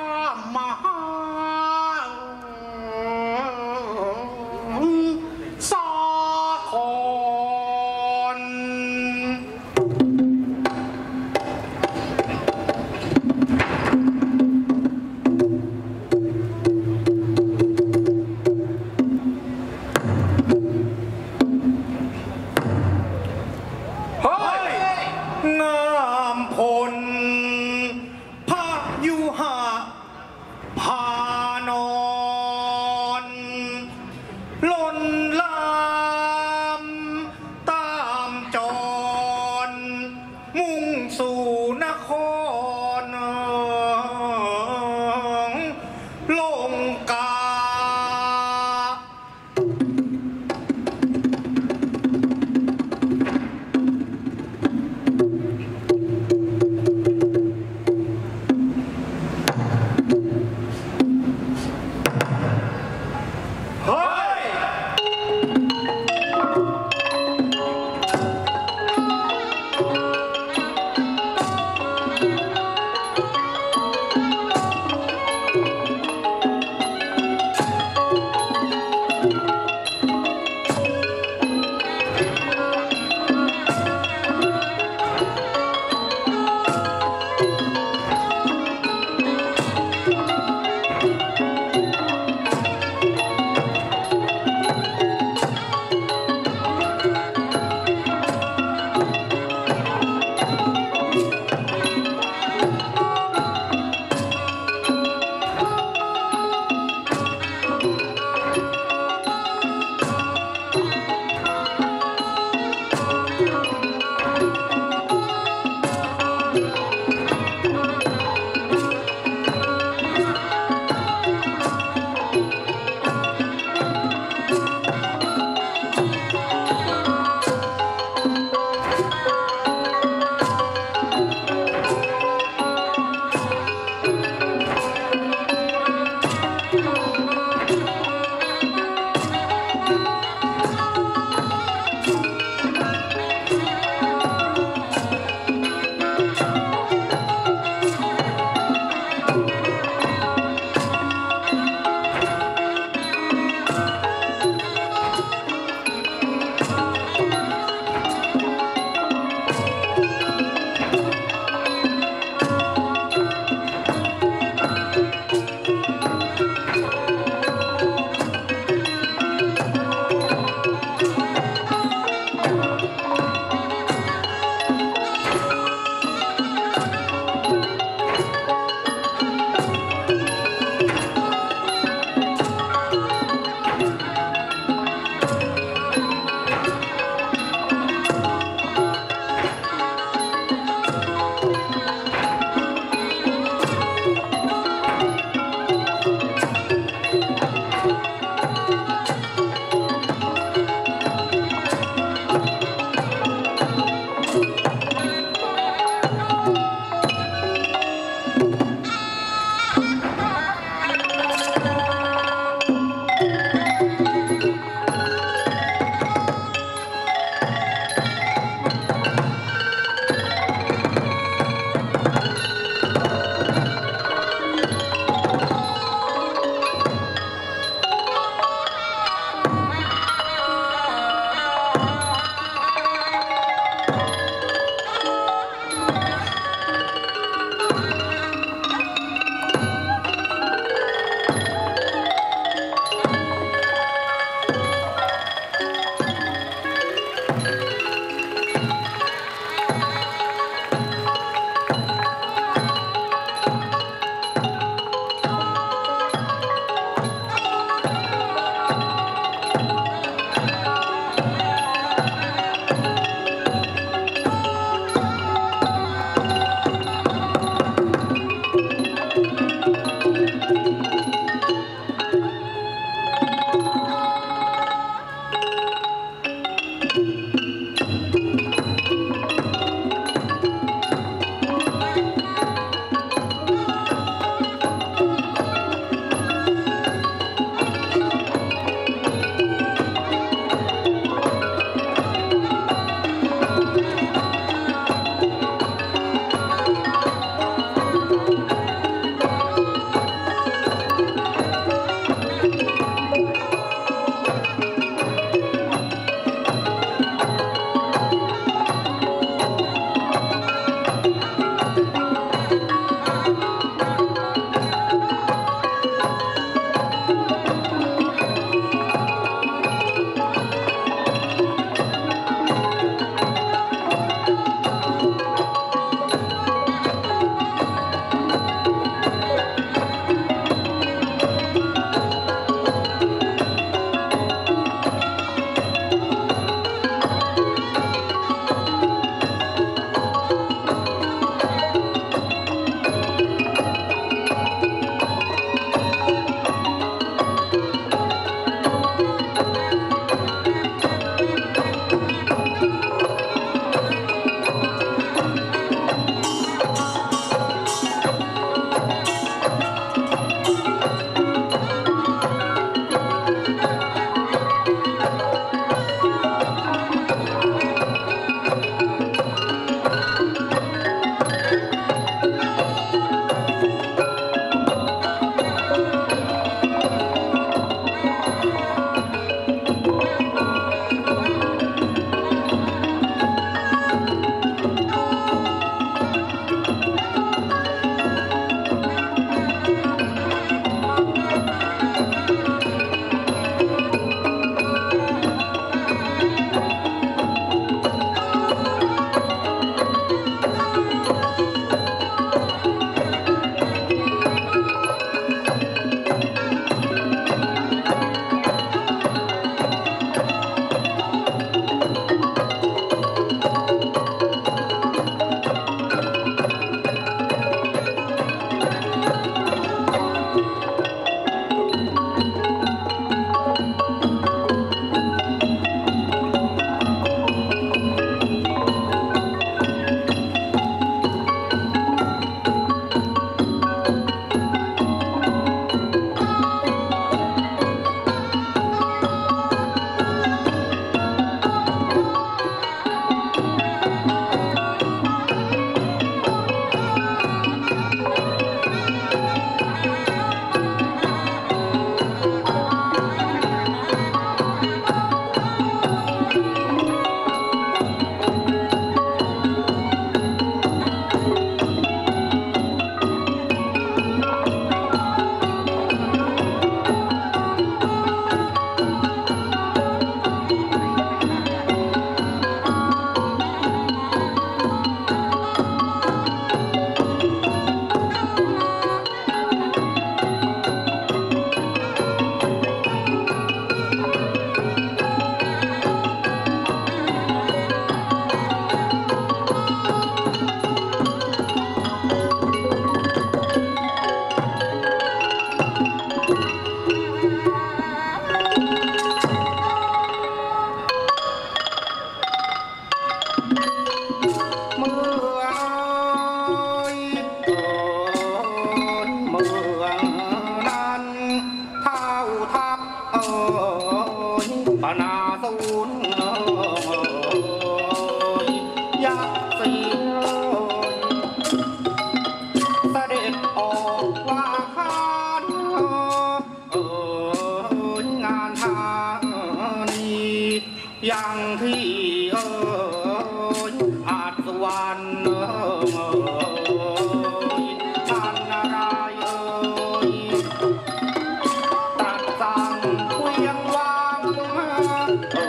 Speaker 7: เอ่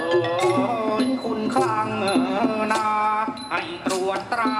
Speaker 7: ยคุณคลังนาให้
Speaker 2: ตรวจตรา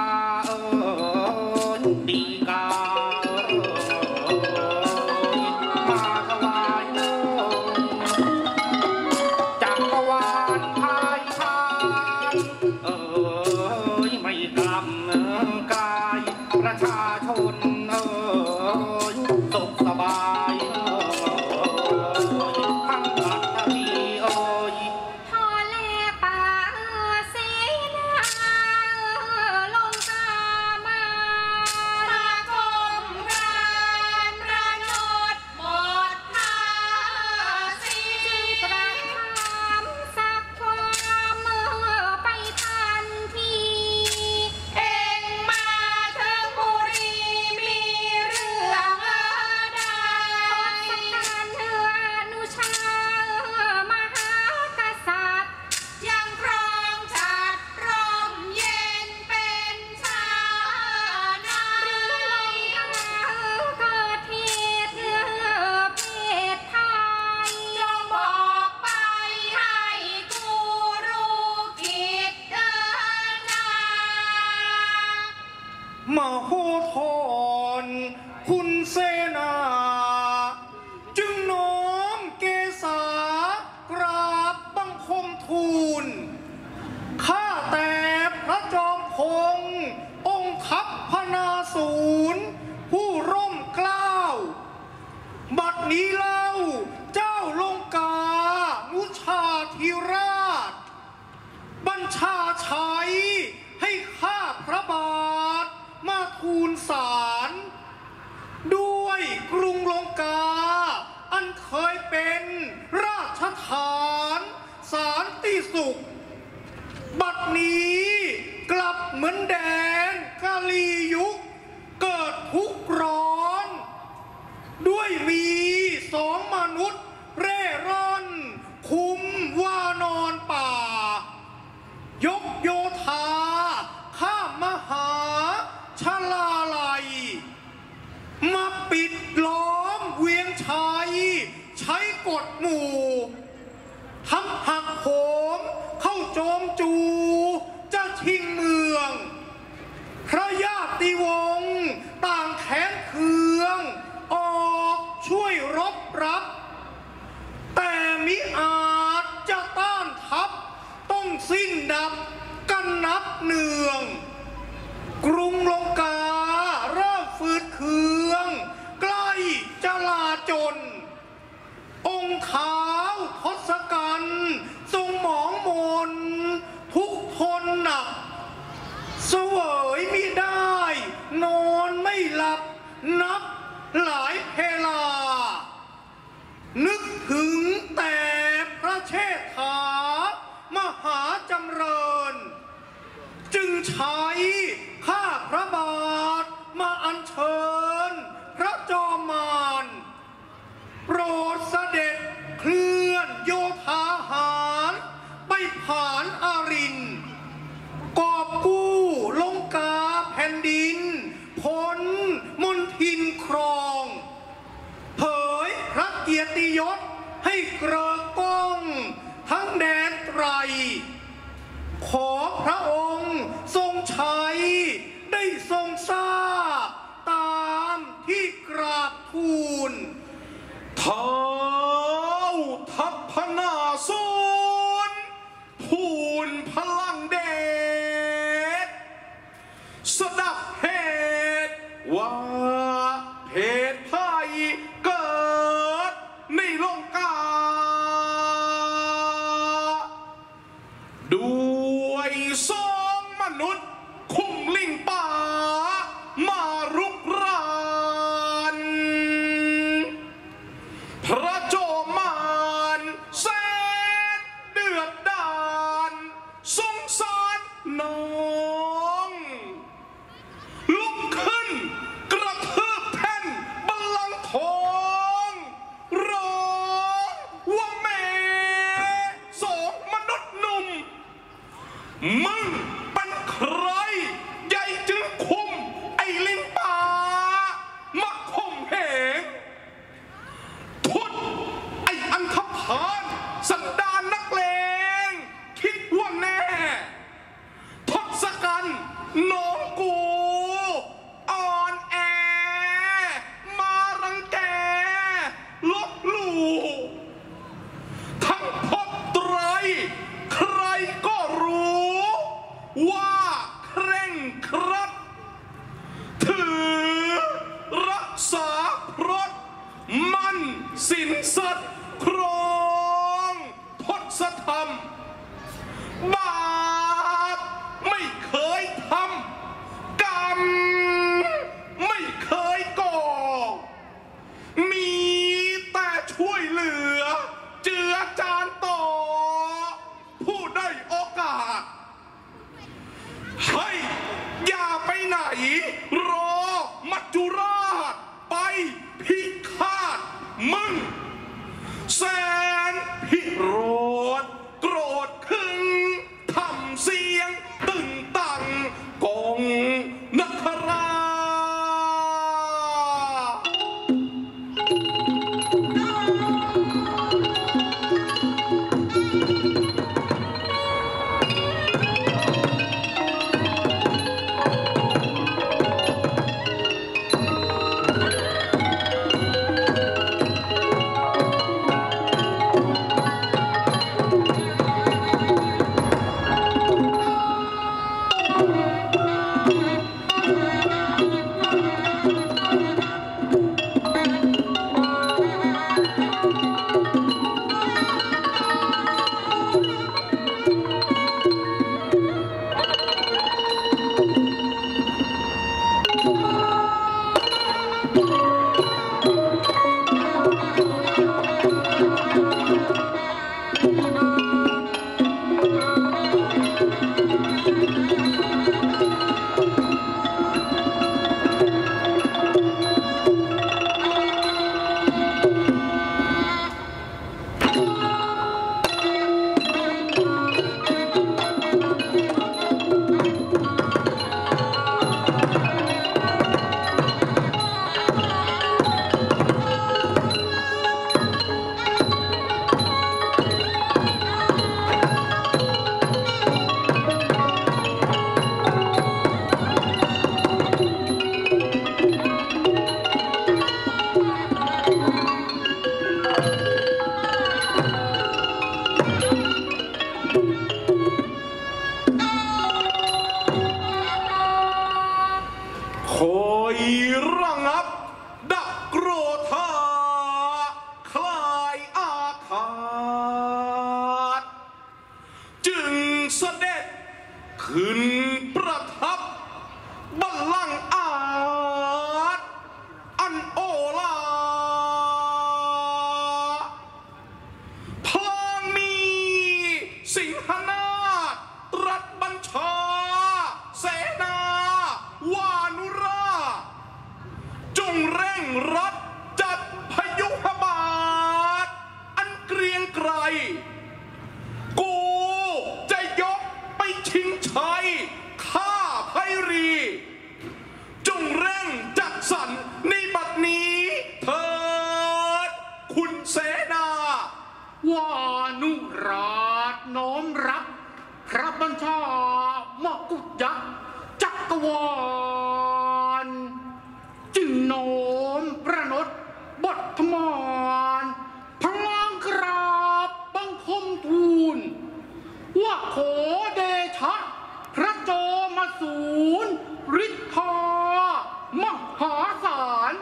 Speaker 2: หาสาร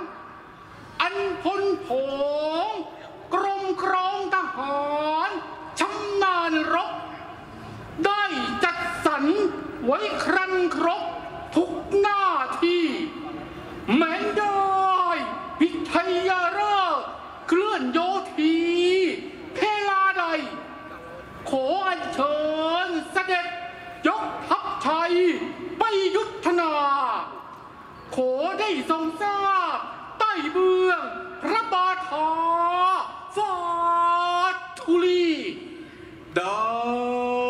Speaker 2: อันพ้น
Speaker 10: ผ
Speaker 2: งกรมคร
Speaker 1: องทหารชำ
Speaker 2: นาญรบ ได้จัดสรรไว้ครั
Speaker 7: นครบทุกหน้าที่แม้ได้พิทยาเริ
Speaker 11: กเคลื่อนโยธีเพลาใด ขออัญเชิญเสด็จยกทัพไทย ได้ทรงทราบ ใต้เมือง พระบาทอฟาทุลี
Speaker 7: ด้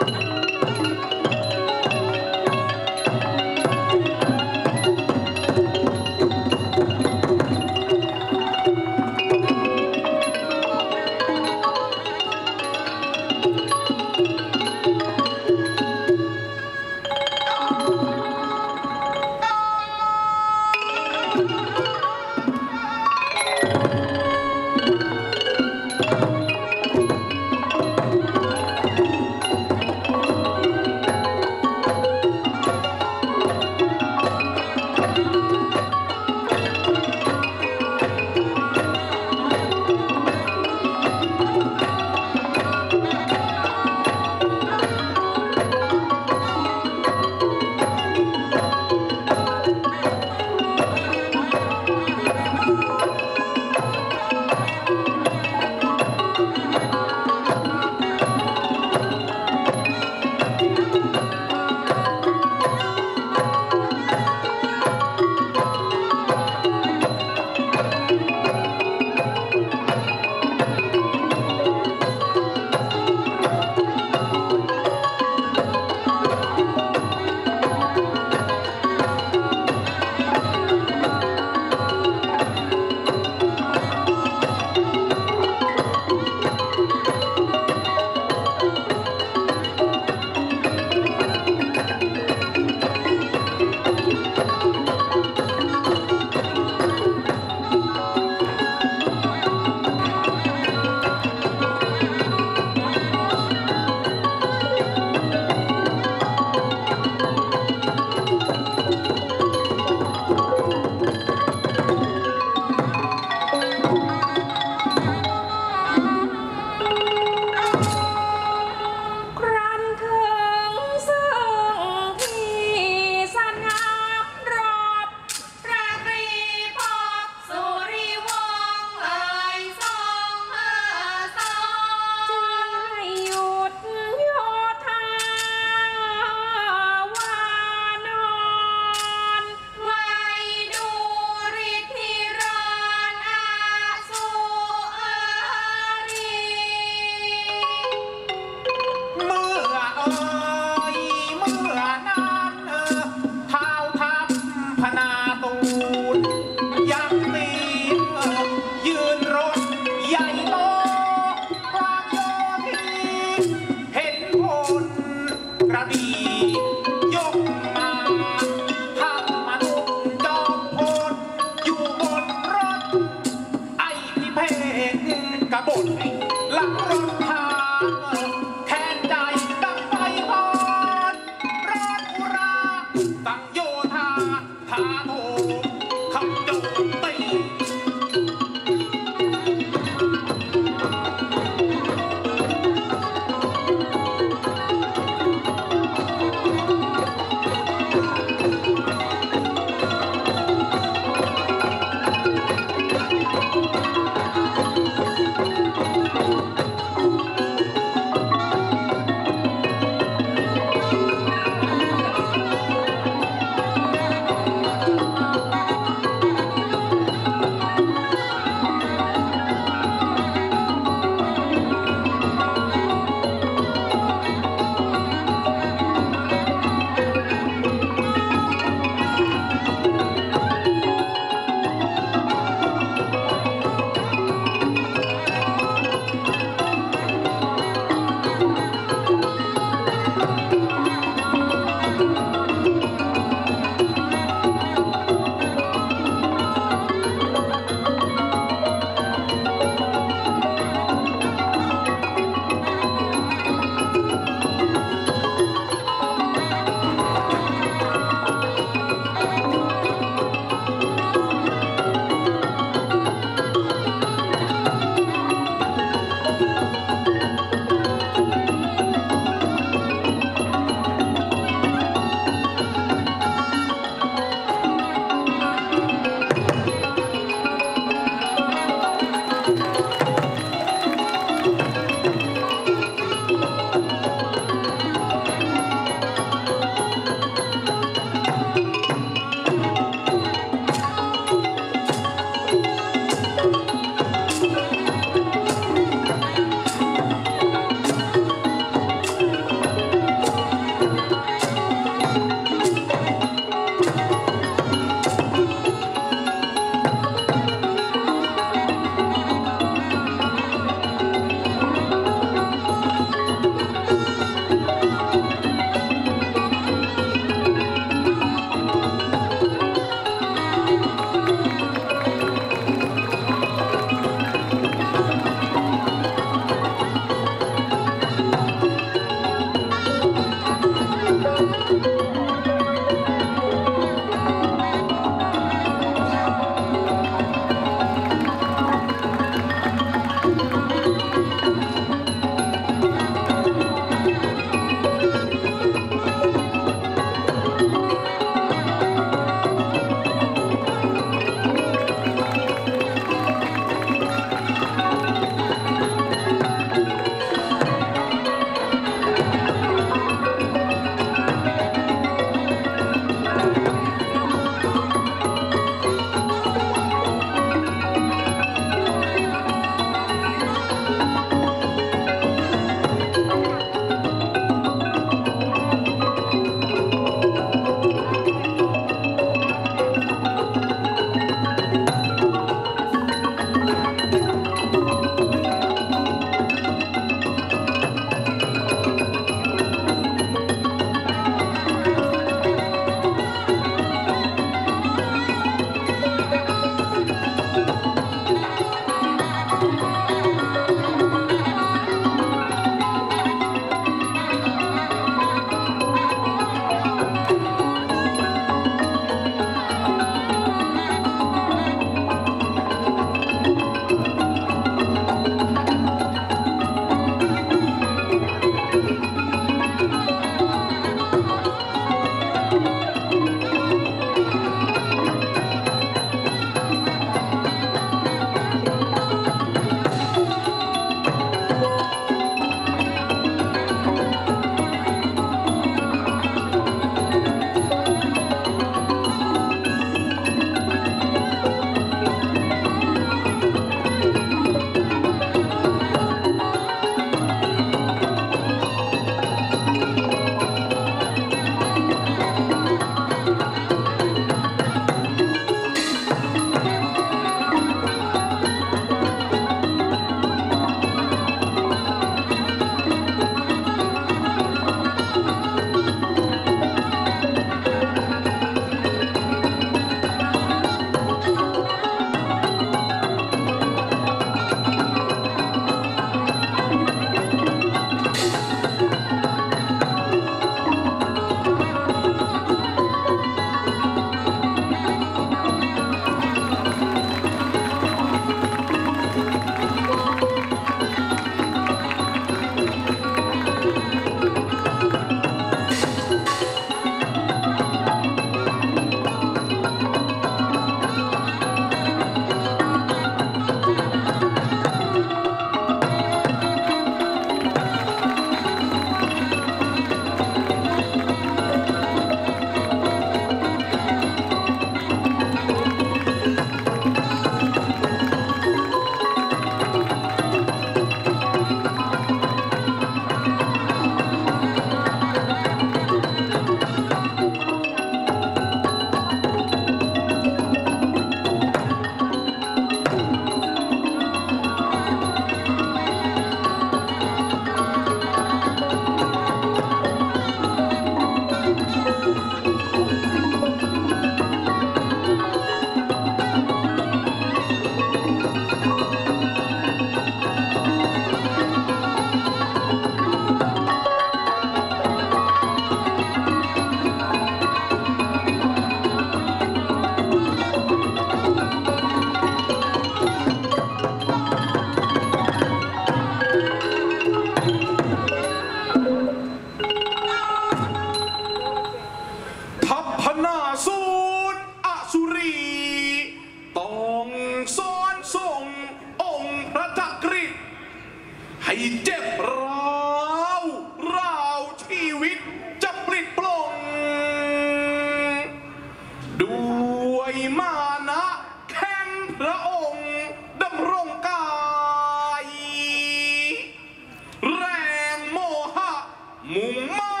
Speaker 7: มุงไม้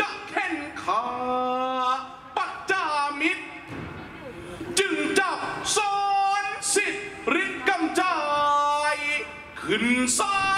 Speaker 7: จะ
Speaker 10: เข่
Speaker 7: นขาปัจจามิตร จึงจับซ้อนสิทธิ์ริกำจาย ขึ้นซ้าย